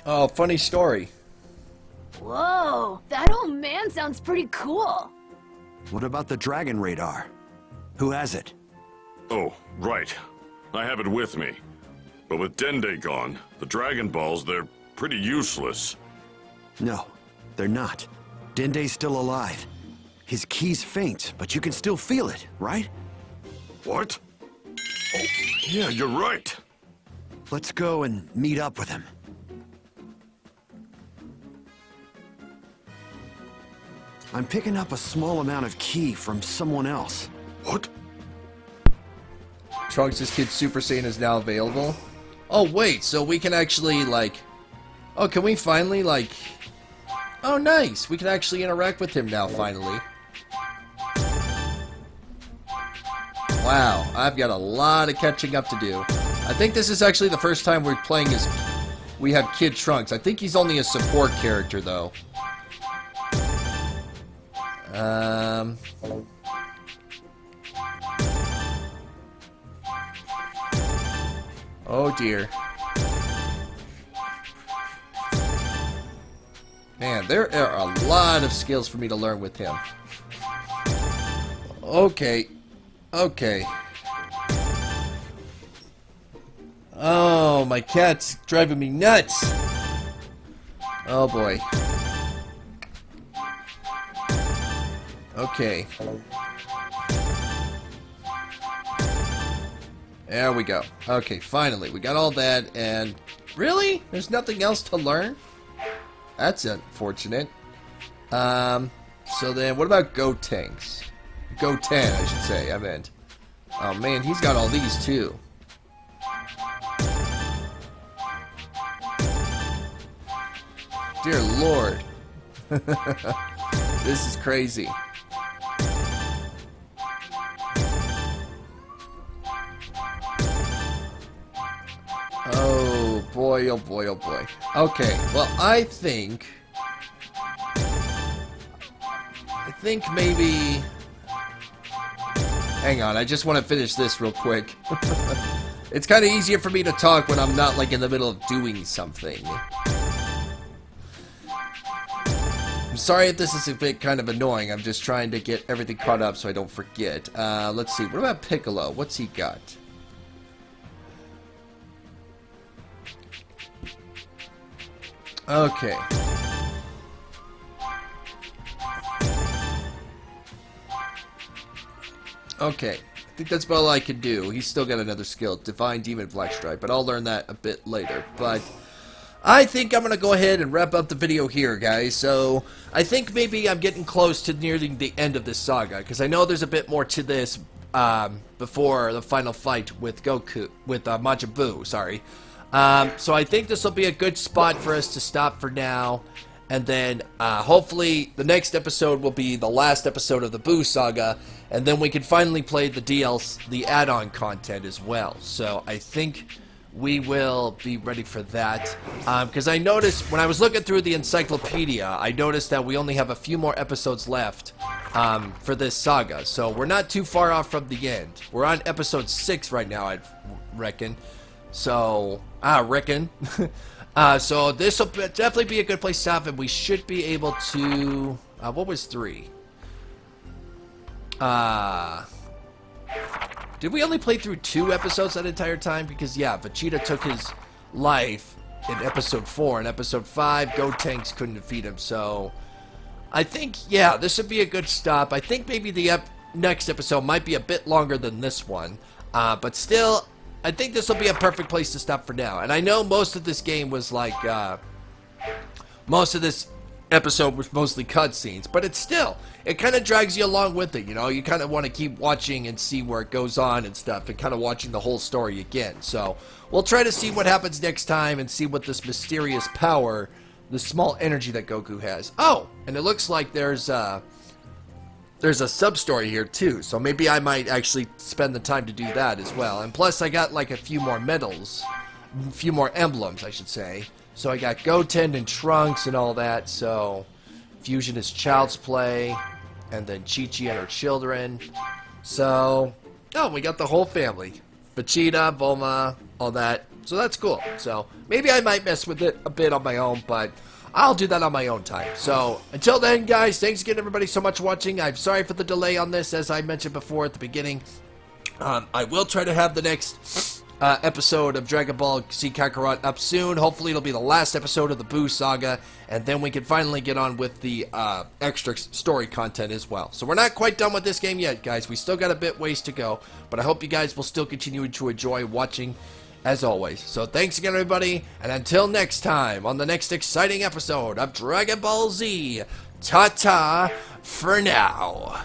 Oh, funny story. Whoa, that old man sounds pretty cool. What about the Dragon Radar? Who has it? Oh, right. I have it with me. But with Dende gone, the Dragon Balls, they're pretty useless. No, they're not. Dende's still alive. His ki's faint, but you can still feel it, right? What? Oh, yeah, you're right. Let's go and meet up with him. I'm picking up a small amount of ki from someone else. What? Trunks' Kid Super Saiyan is now available. Oh, wait, so we can actually, like... Oh, can we finally, like... Oh, nice! We can actually interact with him now, finally. Wow, I've got a lot of catching up to do. I think this is actually the first time we're playing as... We have Kid Trunks. I think he's only a support character, though. Um... Oh dear. Man, there are a lot of skills for me to learn with him. Okay. Okay. Oh, my cat's driving me nuts. Oh boy. Okay. There we go. Okay, finally. We got all that, and... Really? There's nothing else to learn? That's unfortunate. Um, so then, what about Gotenks? Goten, I should say, I meant. Oh man, he's got all these too. Dear lord. this is crazy. Oh boy, oh boy, oh boy. Okay, well, I think... I think maybe... Hang on, I just want to finish this real quick. it's kind of easier for me to talk when I'm not, like, in the middle of doing something. I'm sorry if this is a bit kind of annoying. I'm just trying to get everything caught up so I don't forget. Uh, let's see. What about Piccolo? What's he got? Okay. Okay. I think that's about all I can do. He's still got another skill, Divine Demon Black Stripe, but I'll learn that a bit later. But I think I'm going to go ahead and wrap up the video here, guys. So I think maybe I'm getting close to nearing the end of this saga, because I know there's a bit more to this um, before the final fight with Goku, with uh, Majin Buu, sorry. Um, so I think this will be a good spot for us to stop for now. And then uh, hopefully the next episode will be the last episode of the Buu saga, and then we can finally play the DLC, the add-on content as well. So I think we will be ready for that. Because um, I noticed when I was looking through the encyclopedia, I noticed that we only have a few more episodes left um, for this saga. So we're not too far off from the end. We're on episode six right now, I reckon. So I reckon. Uh, so this will definitely be a good place to stop, and we should be able to. Uh, what was three? Uh, did we only play through two episodes that entire time? Because yeah, Vegeta took his life in episode four. In episode five, Gotenks couldn't defeat him. So I think yeah, this would be a good stop. I think maybe the ep next episode might be a bit longer than this one, uh, but still, I think this will be a perfect place to stop for now. And I know most of this game was like, uh, most of this episode was mostly cutscenes, but it's still, it kind of drags you along with it, you know? You kind of want to keep watching and see where it goes on and stuff, and kind of watching the whole story again. So, we'll try to see what happens next time and see what this mysterious power the small energy that Goku has. Oh, and it looks like there's uh there's a sub story here too, so maybe I might actually spend the time to do that as well. And plus, I got like a few more medals, a few more emblems, I should say. So I got Goten and Trunks and all that. So Fusion is Child's Play, and then Chi Chi and her children. So oh, we got the whole family: Vegeta, Bulma, all that. So that's cool. So maybe I might mess with it a bit on my own, but I'll do that on my own time. So until then, guys, thanks again, everybody, so much for watching. I'm sorry for the delay on this, as I mentioned before at the beginning. Um, I will try to have the next uh, episode of Dragon Ball Z Kakarot up soon. Hopefully, it'll be the last episode of the Buu Saga, and then we can finally get on with the uh, extra story content as well. So we're not quite done with this game yet, guys. We still got a bit ways to go, but I hope you guys will still continue to enjoy watching as always. So thanks again, everybody, and until next time on the next exciting episode of Dragon Ball Z, ta ta for now.